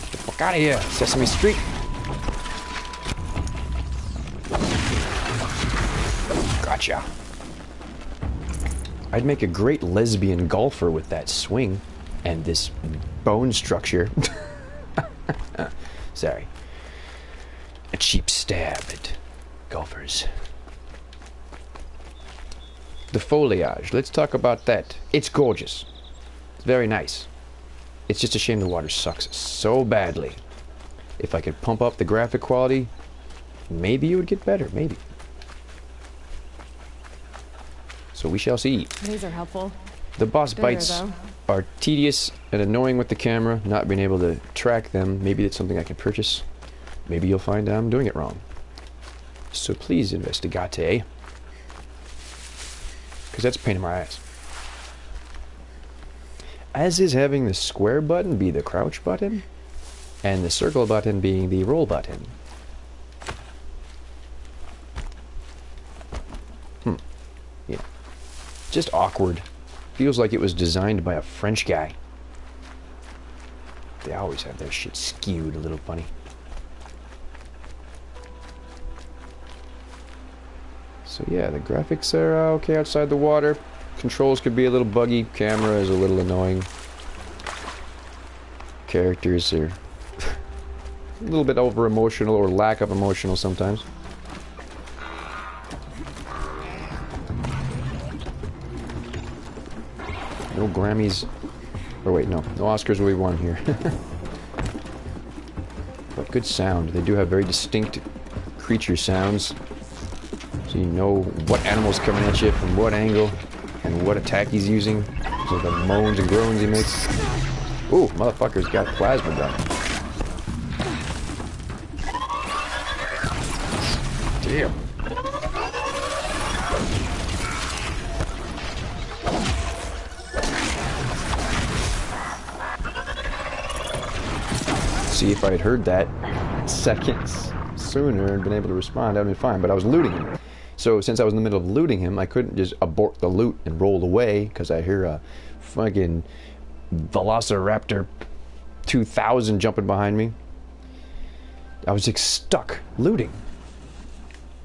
Get the fuck out of here, Sesame Street. Gotcha. I'd make a great lesbian golfer with that swing and this bone structure. Sorry. A cheap stab at golfers. The foliage. Let's talk about that. It's gorgeous. It's very nice. It's just a shame the water sucks so badly. If I could pump up the graphic quality, maybe it would get better. Maybe. So we shall see. These are helpful. The boss bites though. are tedious and annoying with the camera, not being able to track them. Maybe it's something I can purchase. Maybe you'll find I'm doing it wrong. So please investigate because that's a pain in my ass. As is having the square button be the crouch button, and the circle button being the roll button. Hmm. Yeah. Just awkward. Feels like it was designed by a French guy. They always have their shit skewed a little funny. So yeah, the graphics are uh, okay outside the water. Controls could be a little buggy. Camera is a little annoying. Characters are a little bit over emotional or lack of emotional sometimes. No Grammys. Or wait, no. No Oscars will be won here. but good sound. They do have very distinct creature sounds. So you know what animal's coming at you from what angle and what attack he's using. So the moans and groans he makes. Ooh, motherfucker's got plasma gun. Damn. See if I had heard that seconds sooner and been able to respond, I'd been fine. But I was looting him. So since I was in the middle of looting him, I couldn't just abort the loot and roll away because I hear a fucking Velociraptor 2000 jumping behind me. I was just stuck looting.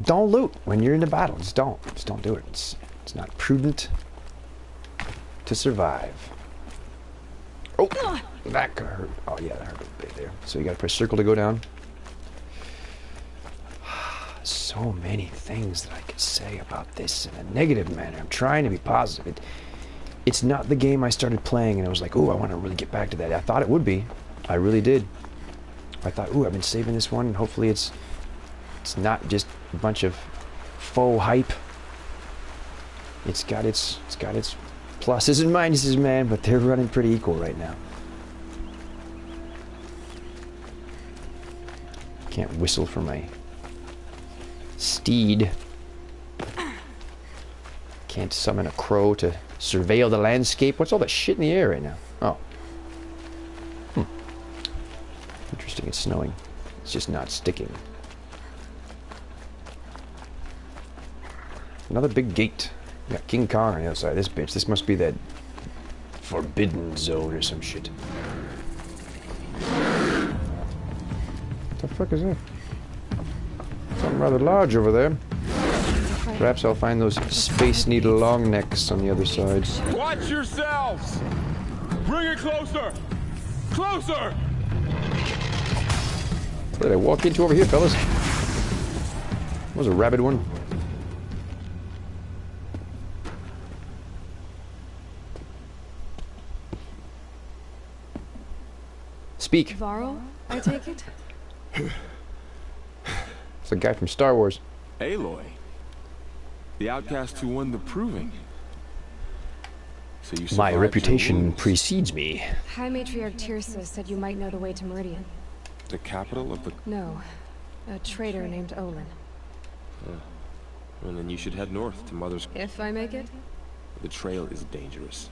Don't loot when you're in a battle. Just don't. Just don't do it. It's, it's not prudent to survive. Oh, that could hurt. Oh yeah, that hurt a bit there. So you gotta press circle to go down. So many things that I could say about this in a negative manner. I'm trying to be positive. It, it's not the game I started playing and I was like, oh, I want to really get back to that. I thought it would be. I really did. I thought, oh, I've been saving this one and hopefully it's it's not just a bunch of faux hype. It's got its it's got its pluses and minuses, man, but they're running pretty equal right now. Can't whistle for my steed. Can't summon a crow to surveil the landscape. What's all that shit in the air right now? Oh. Hmm. Interesting, it's snowing. It's just not sticking. Another big gate. We got King Kong on the other side of this bitch. This must be that forbidden zone or some shit. What the fuck is that? Something rather large over there. Perhaps I'll find those Space Needle long necks on the other side. Watch yourselves! Bring it closer! Closer! What did I walk into over here, fellas? was a rabid one. Speak. Varl, I take it? It's a guy from Star Wars. Aloy. The outcast who won the proving. So you My survived your reputation precedes me. High Matriarch Teersa said you might know the way to Meridian. The capital of the... No, a traitor named Olin. And then you should head north to Mother's... If I make it? The trail is dangerous.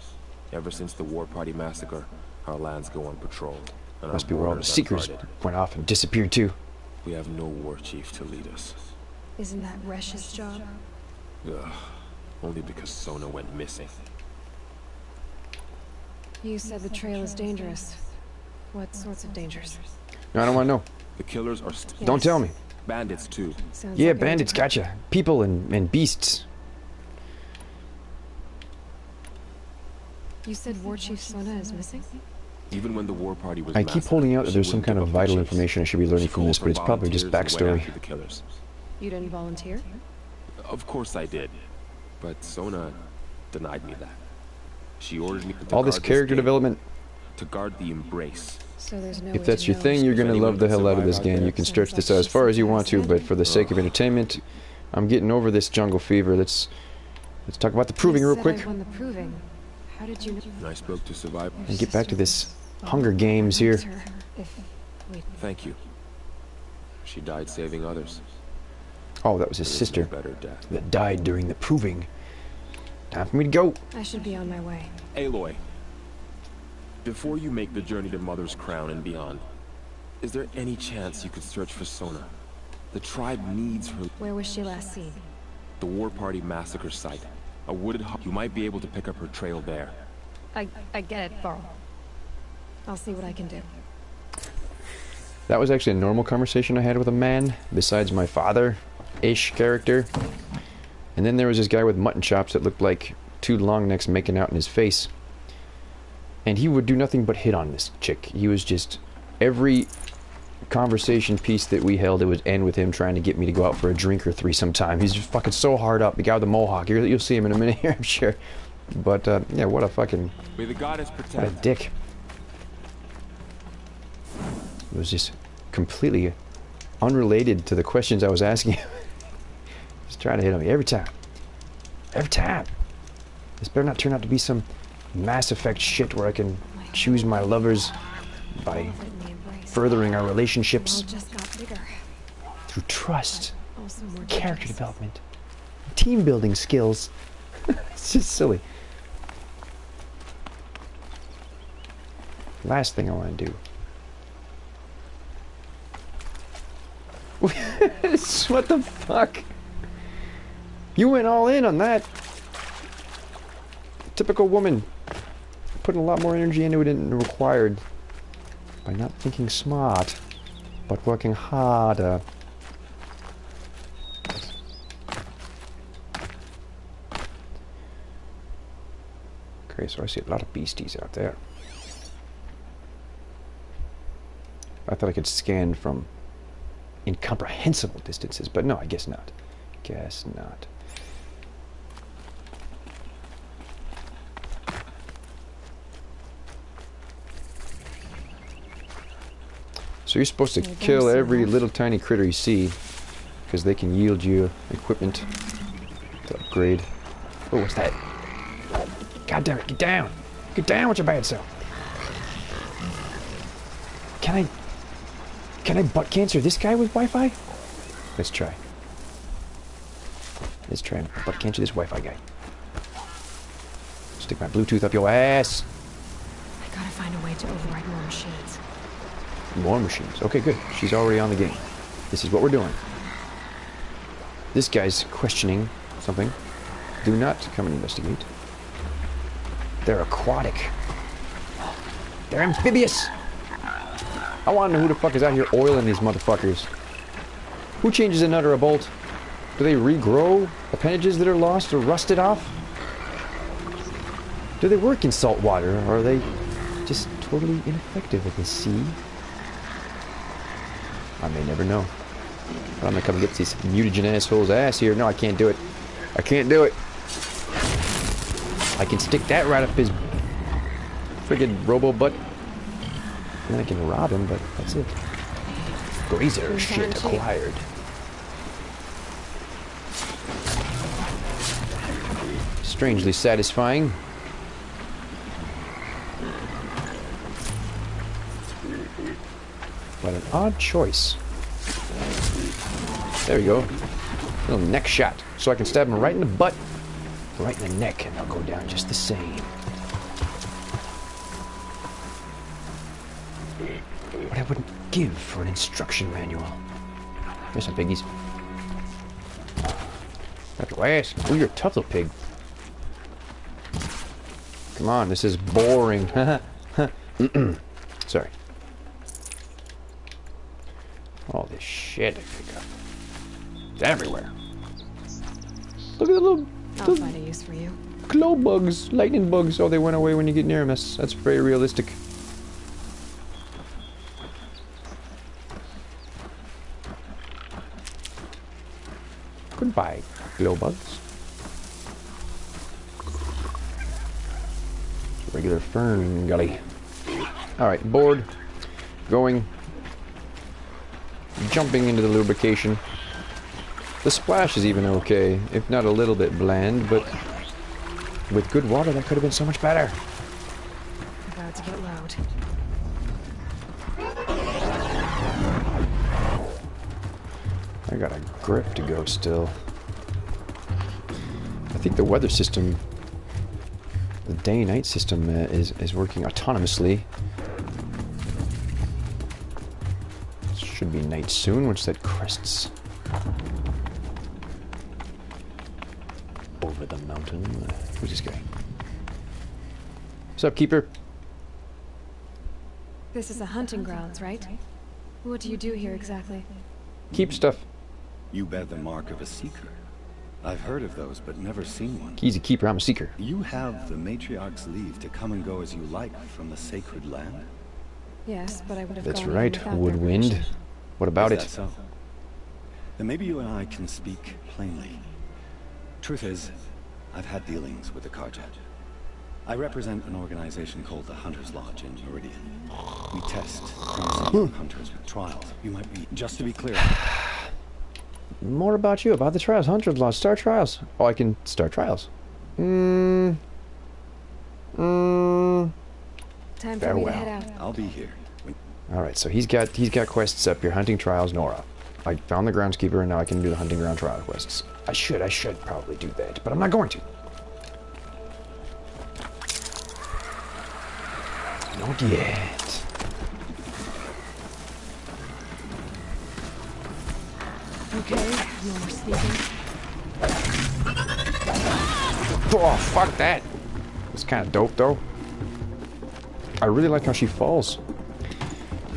Ever since the War Party massacre, our lands go unpatrolled. And Must be where all the borders seekers unguarded. went off and disappeared too. We have no war chief to lead us. Isn't that Resh's job? Ugh. Only because Sona went missing. You said the trail is dangerous. What sorts of dangers? No, I don't want to know. The killers are... St- Don't tell me. bandits, too. Sounds Yeah, like bandits return. gotcha. People and, and beasts. You said War Chief Sona is missing? Even when the War Party was I keep massacred, holding out that there's some kind of vital chase. information I should be learning from this, but it's probably just volunteers and went backstory. the. You didn't volunteer? Of course I did. But Sona denied me that. She ordered me to All this character gate, development. To guard the embrace. So there's no If that's your thing, you're gonna love the hell out of this game. You can stretch this out as far as you want to, but for the sake of entertainment, I'm getting over this jungle fever. Let's let's talk about the proving real quick I won the proving. How did you I spoke to survive. and get back to this Hunger Games here. Her, If wait, Thank you. She died saving others. Oh, that was his There is no sister that died during the proving. Time for me to go. I should be on my way. Aloy, before you make the journey to Mother's Crown and beyond, is there any chance you could search for Sona? The tribe needs her. Where was she last seen? The War Party massacre site, A wooded hut. You might be able to pick up her trail there. I, I get it, Varl. I'll see what I can do. That was actually a normal conversation I had with a man, besides my father-ish character. And then there was this guy with mutton chops that looked like two long necks making out in his face. And he would do nothing but hit on this chick. He was just every conversation piece that we held, it would end with him trying to get me to go out for a drink or three sometime. He's just fucking so hard up. The guy with the mohawk. You'll, you'll see him in a minute here, I'm sure. But uh, yeah, what a fucking May the goddess what a dick. Was just completely unrelated to the questions I was asking him. just trying to hit on me every time. Every time. This better not turn out to be some Mass Effect shit where I can choose my lovers by furthering our relationships through trust, character development, team building skills. it's just silly. Last thing I want to do. what the fuck? You went all in on that. Typical woman. Putting a lot more energy into it than required. By not thinking smart, but working harder. Okay, so I see a lot of beasties out there. I thought I could scan from incomprehensible distances, but no, I guess not. Guess not. So you're supposed to kill every little tiny critter you see, because they can yield you equipment to upgrade. Oh, what's that? God damn it, get down! Get down with your bad self! Can I... Can I butt cancer this guy with Wi-Fi? Let's try. Let's try and butt cancer this Wi-Fi guy. Stick my Bluetooth up your ass! I gotta find a way to override more machines. More machines. Okay, good. She's already on the game. This is what we're doing. This guy's questioning something. Do not come and investigate. They're aquatic. They're amphibious. I want to know who the fuck is out here oiling these motherfuckers. Who changes a nut or a bolt? Do they regrow appendages that are lost or rusted off? Do they work in salt water, or are they just totally ineffective in the sea? I may never know. But I'm gonna come get this mutagen asshole's ass here. No, I can't do it. I can't do it. I can stick that right up his friggin' robo butt. And then I can rob him, but that's it. Grazer shit acquired. Strangely satisfying. What an odd choice. There we go. Little neck shot. So I can stab him right in the butt, right in the neck, and they'll go down just the same. Give for an instruction manual. Here's some piggies. Got your ass. Oh, you're a tough little pig. Come on, this is boring. Sorry. All this shit I pick up. It's everywhere. Look at the little, I'll find a use for you. glow bugs, lightning bugs. Oh, they went away when you get near them. That's, that's very realistic. Goodbye, glow bugs. Regular FernGully. All right, board, going, jumping into the lubrication. The splash is even okay, if not a little bit bland, but with good water, that could have been so much better. About to get loud. Got a grip to go still. I think the weather system, the day-night system, uh, is is working autonomously. Should be night soon once that crests over the mountain. Who's this guy? What's up, keeper? This is a hunting grounds, right? What do you do here exactly? Keep stuff. You bear the mark of a seeker. I've heard of those, but never seen one. He's a keeper, I'm a seeker. You have the matriarch's leave to come and go as you like from the sacred land? Yes, but I would have That's gone right, even without Woodwind. What about Is it? so? Then maybe you and I can speak plainly. Truth is, I've had dealings with the Carja. I represent an organization called the Hunter's Lodge in Meridian. We test promising hunters with trials. You might be, just to be clear, More about you, about the trials. Hundred lost. Start trials. Oh, I can start trials. Mmm. Mmm. Time for me to Farewell. head out. I'll be here. All right, so he's got he's got quests up here. Hunting trials, Nora. I found the groundskeeper, and now I can do the hunting ground trial quests. I should, I should probably do that, but I'm not going to. Not yet. Okay, no more sneaking. Oh, fuck that. It's kind of dope, though. I really like how she falls.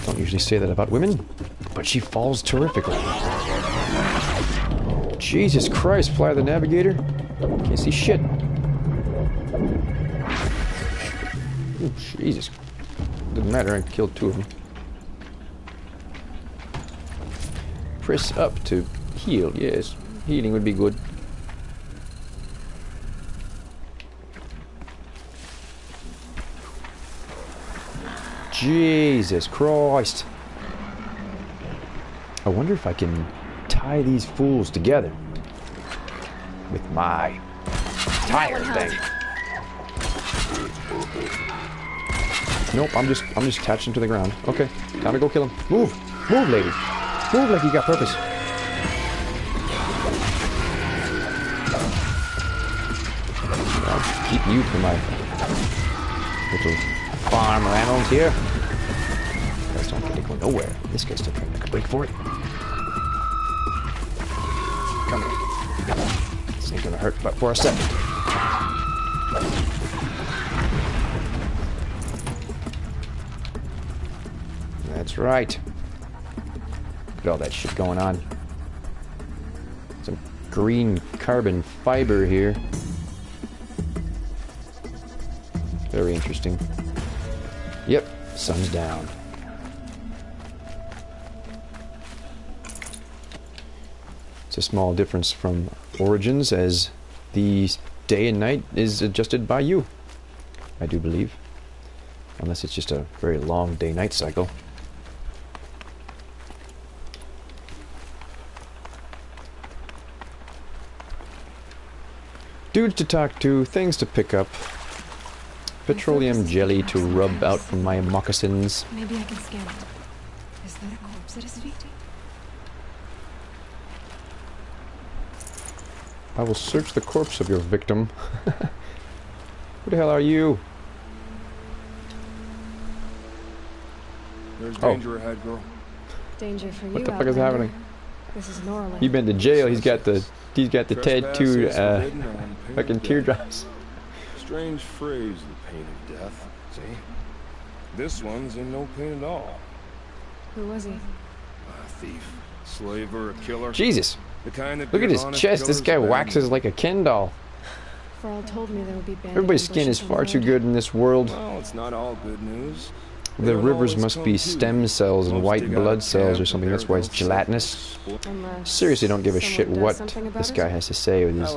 Don't usually say that about women, but she falls terrifically. Jesus Christ, Fly the Navigator. Can't see shit. Ooh, Jesus. Didn't matter, I killed two of them. Press up to heal, yes. Healing would be good. Jesus Christ. I wonder if I can tie these fools together with my tire thing. Nope, I'm just I'm just attached him to the ground. Okay, time to go kill him. Move, move, lady, move like you got purpose. I'll keep you for my little farm animals here. Don't get to go nowhere. This guy's still trying to make a break for it. Come here. This ain't gonna hurt but for a second. That's right. Look at all that shit going on. Some green carbon fiber here. Very interesting. Yep, sun's down. It's a small difference from Origins as the day and night is adjusted by you, I do believe. Unless it's just a very long day-night cycle. Dudes to talk to, things to pick up, petroleum jelly to rub out from my moccasins. Maybe I can scan it. Is that a corpse at his feet? I will search the corpse of your victim. Who the hell are you? There's Oh. danger ahead, girl. Danger for you, What the fuck is Outlander. happening? This is Norland. You've been to jail. He's got the he's got the tattooed uh, forbidden on pain of fucking teardrops. Strange phrase, the pain of death. See? This one's in no pain at all. Who was he? A thief, slaver, a killer. Jesus, The kind that look at his chest. This guy waxes news. like a Ken doll. Farrell told me there would be Everybody's skin is far the too good in this world. Well, it's not all good news. The rivers must be stem cells and white blood cells or something. That's why it's gelatinous. Seriously, don't give a shit what this guy has to say with his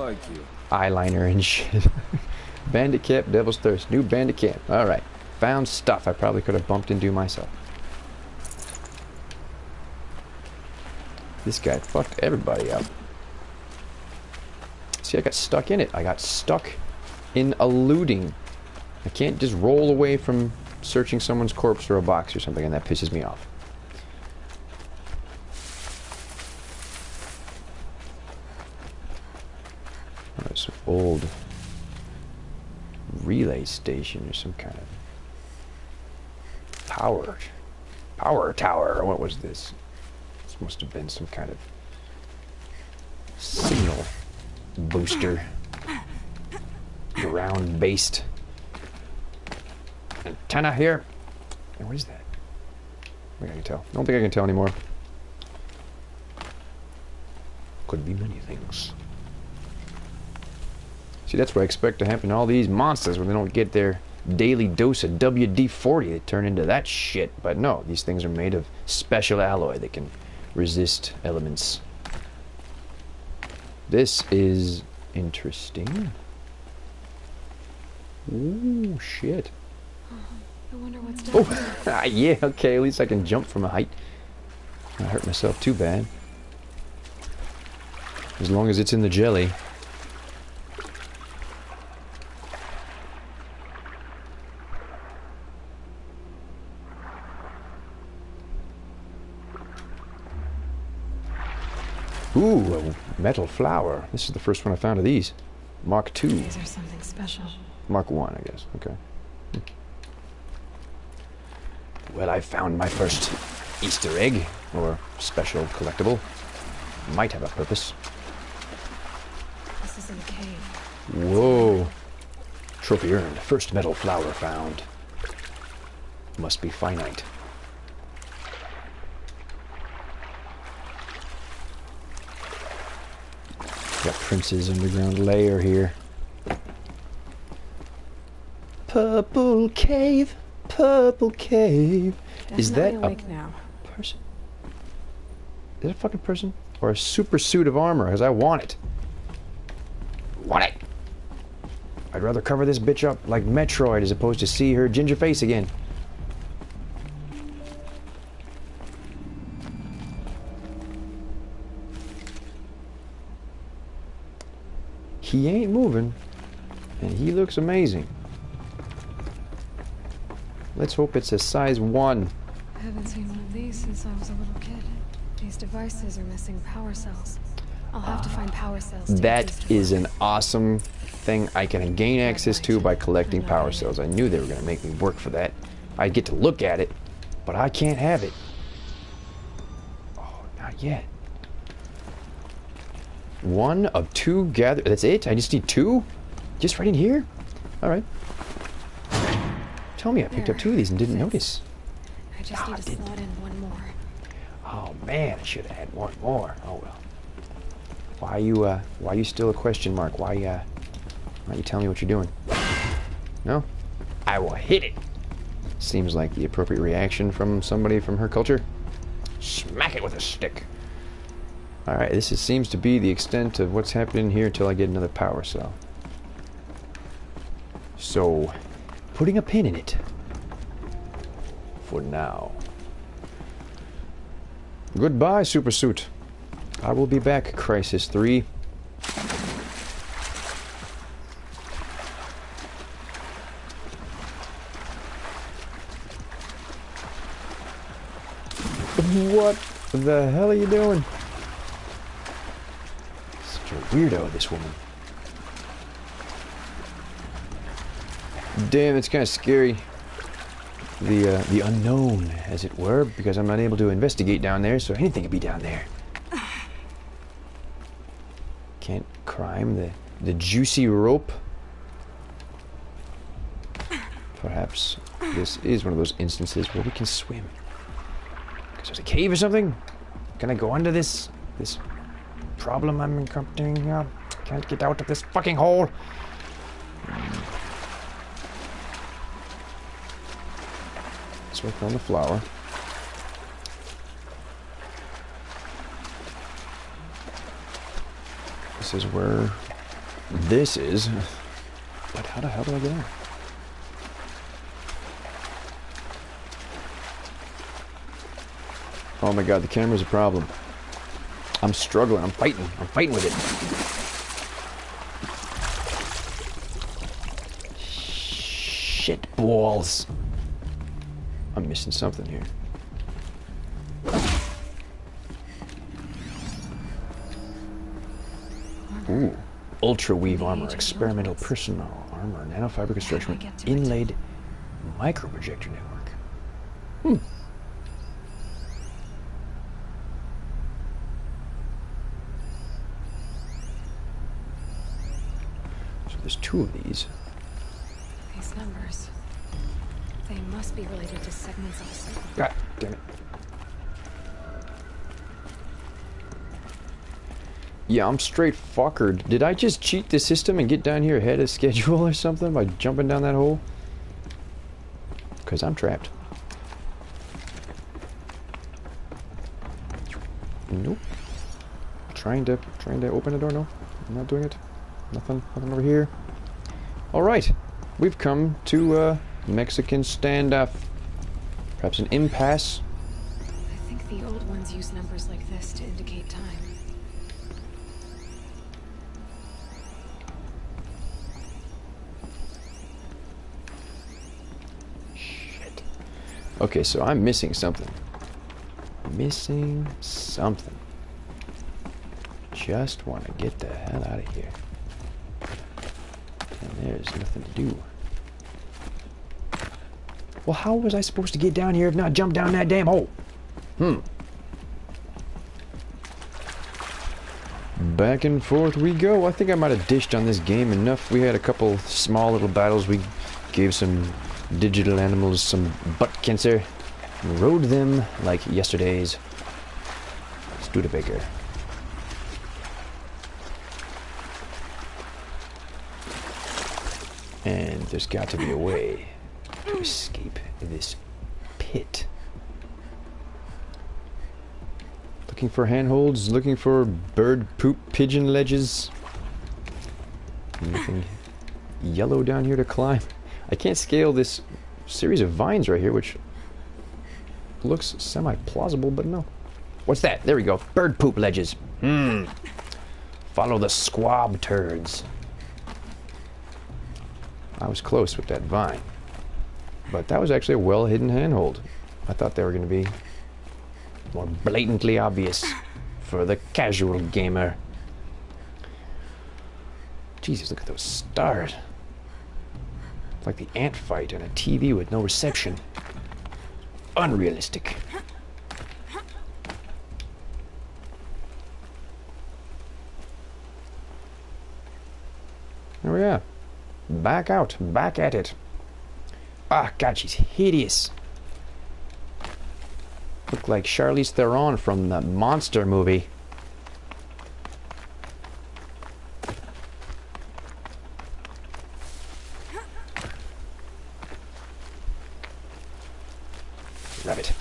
eyeliner and shit. Bandit Devil's Thirst. New Bandit Camp. Alright. Found stuff I probably could have bumped into myself. This guy fucked everybody up. See, I got stuck in it. I got stuck in eluding. I can't just roll away from searching someone's corpse or a box or something, and that pisses me off. Oh, there's an old relay station or some kind of power power tower. What was this? This must have been some kind of signal booster. ground-based antenna here. And what is that? I think I can tell. I don't think I can tell anymore. Could be many things. See, that's what I expect to happen to all these monsters when they don't get their daily dose of WD-40. They turn into that shit. But no, these things are made of special alloy that can resist elements. This is interesting. Ooh, shit. I wonder what's down there. Oh, ah, yeah, okay, at least I can jump from a height. I hurt myself too bad. As long as it's in the jelly. Ooh, a metal flower. This is the first one I found of these. Mark II. These are something special. Mark 1, I guess. Okay. Well, I found my first Easter egg, or special collectible. Might have a purpose. This is in a cave. Whoa. Trophy earned. First metal flower found. Must be finite. Got Prince's underground lair here. Purple cave, purple cave. Is that Definitely a now? person? Is that a fucking person? Or a super suit of armor, Because I want it? Want it! I'd rather cover this bitch up like Metroid as opposed to see her ginger face again. He ain't moving, and he looks amazing. Let's hope it's a size 1. I haven't seen one of these since I was a little kid. These devices are missing power cells. I'll have to find power cells. to That get these to is an awesome thing I can gain access to by collecting power cells. I knew they were going to make me work for that. I get to look at it, but I can't have it. Oh, not yet. One of two gather. That's it? I just need two? Just right in here? All right. Tell me I picked up two of these and didn't notice. I just Ah, need to didn't. slot in one more. Oh man, I should have had one more. Oh well. Why you uh why you still a question mark? Why uh why you tell me what you're doing? No? I will hit it. Seems like the appropriate reaction from somebody from her culture. Smack it with a stick. Alright, this is, seems to be the extent of what's happening here until I get another power cell. So, putting a pin in it. For now. Goodbye, Super Suit. I will be back, Crysis 3. What the hell are you doing? Such a weirdo, this woman. Damn, it's kind of scary. The uh, the unknown, as it were, because I'm unable to investigate down there, so anything could be down there. Can't crime the the juicy rope. Perhaps this is one of those instances where we can swim. Because there's a cave or something. Can I go under this this problem I'm encountering here? Can't get out of this fucking hole. Work on the flower. This is where this is. But how the hell do I get out? Oh my god, the camera's a problem. I'm struggling. I'm fighting. I'm fighting with it. Shit balls. I'm missing something here. Ooh. Ultra weave armor, experimental personal armor, nanofiber construction, get to it? inlaid microprojector network. Hmm. So there's two of. These be related to segments of. God damn it. Yeah, I'm straight fuckered. Did I just cheat the system and get down here ahead of schedule or something by jumping down that hole? Because I'm trapped. Nope. Trying to trying to open the door. No, I'm not doing it. Nothing. Nothing over here. All right, we've come to uh, Mexican standoff. Perhaps an impasse. I think the old ones use numbers like this to indicate time. Shit. Okay, so I'm missing something. Missing something. Just want to get the hell out of here. And there's nothing to do. Well, how was I supposed to get down here if not jump down that damn hole? Hmm. Back and forth we go. I think I might have dished on this game enough. We had a couple small little battles. We gave some digital animals some butt cancer. Rode them like yesterday's Studebaker. And there's got to be a way to escape this pit. Looking for handholds, looking for bird poop pigeon ledges. Anything yellow down here to climb? I can't scale this series of vines right here, which looks semi-plausible, but no. What's that? There we go. Bird poop ledges. Hmm. Follow the squab turds. I was close with that vine. But that was actually a well-hidden handhold. I thought they were going to be more blatantly obvious for the casual gamer. Jesus, look at those stars. It's like the ant fight on a TV with no reception. Unrealistic. There we are. Back out. Back at it. Ah, God, she's hideous. Look like Charlize Theron from the Monster movie. Rabbit.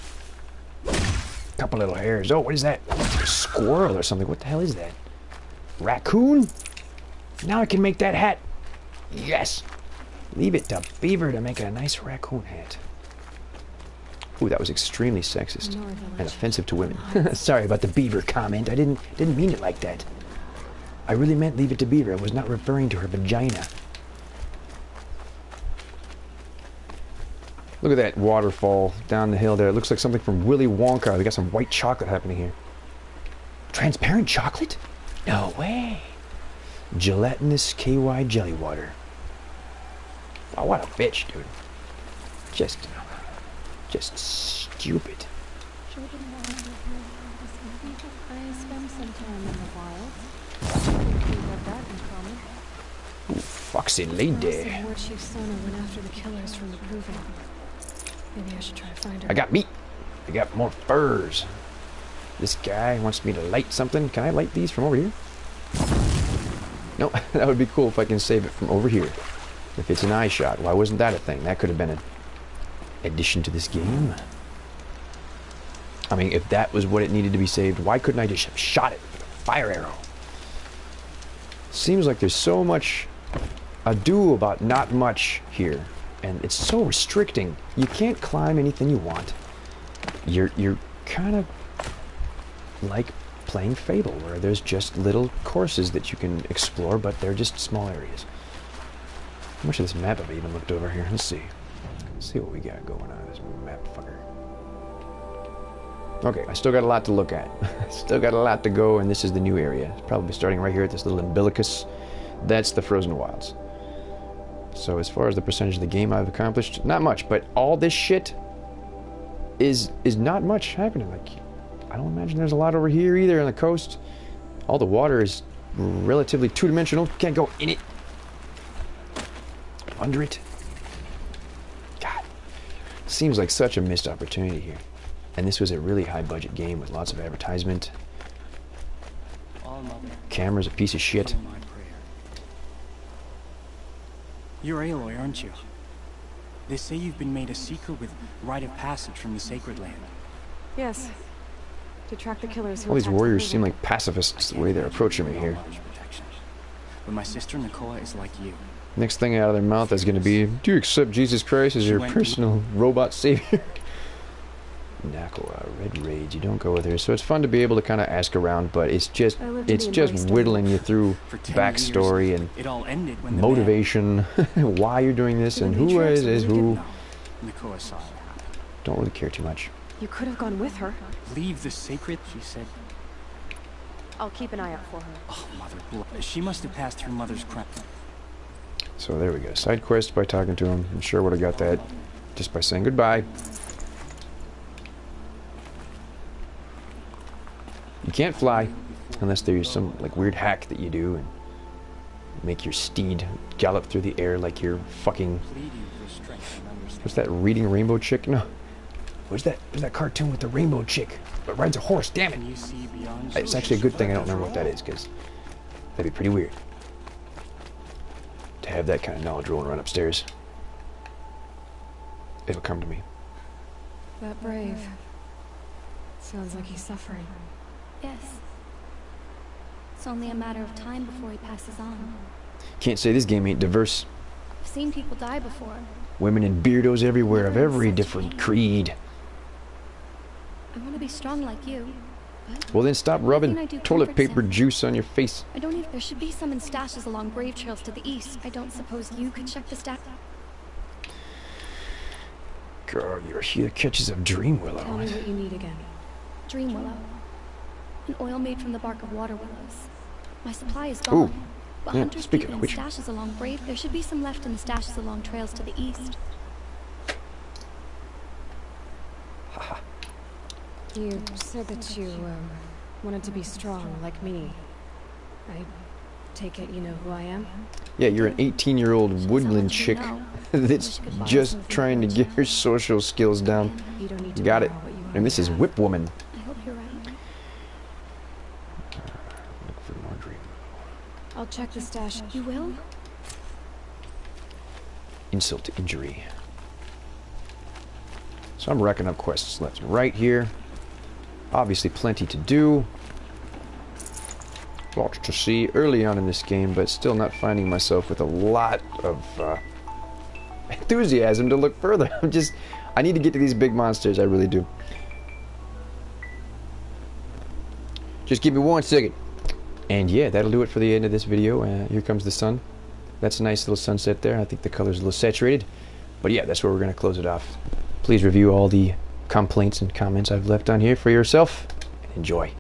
Couple little hairs. Oh, what is that? Squirrel or something. What the hell is that? Raccoon? Now I can make that hat. Yes. Leave it to Beaver to make a nice raccoon hat. Ooh, that was extremely sexist and offensive to women. Sorry about the Beaver comment. I didn't didn't mean it like that. I really meant leave it to Beaver. I was not referring to her vagina. Look at that waterfall down the hill there. It looks like something from Willy Wonka. We got some white chocolate happening here. Transparent chocolate? No way. Gelatinous KY jelly water. Oh, what a bitch, dude. Just, just stupid. Foxy lady. I got meat. I got more furs. This guy wants me to light something. Can I light these from over here? No, that would be cool if I can save it from over here. If it's an eye shot, why wasn't that a thing? That could have been an addition to this game. I mean, if that was what it needed to be saved, why couldn't I just have shot it with a fire arrow? Seems like there's so much ado about not much here, and it's so restricting. You can't climb anything you want. You're you're kind of like playing Fable, where there's just little courses that you can explore, but they're just small areas. How much of this map have I even looked over here? Let's see. Let's see what we got going on this map fucker. Okay, I still got a lot to look at. still got a lot to go, and this is the new area. It's probably starting right here at this little umbilicus. That's the Frozen Wilds. So as far as the percentage of the game I've accomplished, not much, but all this shit is is not much happening. Like I don't imagine there's a lot over here either on the coast. All the water is relatively two-dimensional. Can't go in it. Under it. God, Seems like such a missed opportunity here. And this was a really high budget game with lots of advertisement. Camera's a piece of shit. You're Aloy, aren't you? They say you've been made a seeker with rite of passage from the Sacred Land. Yes. To track the killers who All these warriors seem like pacifists the way they're approaching me here. But my sister Nakoa is like you. Next thing out of their mouth is going to be, Do you accept Jesus Christ as your personal robot savior? Nakoa, uh, Red Rage, you don't go with her. So it's fun to be able to kind of ask around, but it's just I lived to it's just whittling you through backstory years, and it all ended when motivation, why you're doing this, and who is, is who. man, saw it happen. Don't really care too much. You could have gone with her. Leave the sacred, she said. I'll keep an eye out for her. Oh, mother, blo- she must have passed her mother's crown. So there we go. Side quest by talking to him. I'm sure would have got that just by saying goodbye. You can't fly unless there's some like weird hack that you do and make your steed gallop through the air like you're fucking what's that reading rainbow chick? No. What's that? What's that cartoon with the rainbow chick? That rides a horse, damn it. It's actually a good thing I don't remember what that is, because that'd be pretty weird. To have that kind of knowledge rolling around upstairs. It'll come to me. That brave. Sounds like he's suffering. Yes. It's only a matter of time before he passes on. Can't say this game ain't diverse. I've seen people die before. Women and beardos everywhere of every different creed. I want to be strong like you. Well then stop rubbing toilet paper juice on your face. I don't even. There should be some in stashes along brave trails to the east. I don't suppose you could check the stash. Girl, you're here catches of dream willow. Tell me what you need again. Dream willow. An oil made from the bark of water willows. My supply is Ooh. gone. But Yeah, hunters speaking of which- stashes along brave. There should be some left in the stashes along trails to the east. You said that you um, wanted to be strong like me. I take it you know who I am? Yeah, you're an 18 year old woodland chick that's just trying to get her social skills down. You don't need to Got it. borrow what you And this is Whip Woman. I hope you're right. Look for more. I'll check the stash. You will? Insult to injury. So I'm racking up quests left and right here. Obviously plenty to do. Lots to see early on in this game, but still not finding myself with a lot of uh, enthusiasm to look further. I'm just, I need to get to these big monsters, I really do. Just give me one second. And yeah, that'll do it for the end of this video. Uh, here comes the sun. That's a nice little sunset there. I think the color's a little saturated. But yeah, that's where we're going to close it off. Please review all the complaints and comments I've left on here for yourself. Enjoy.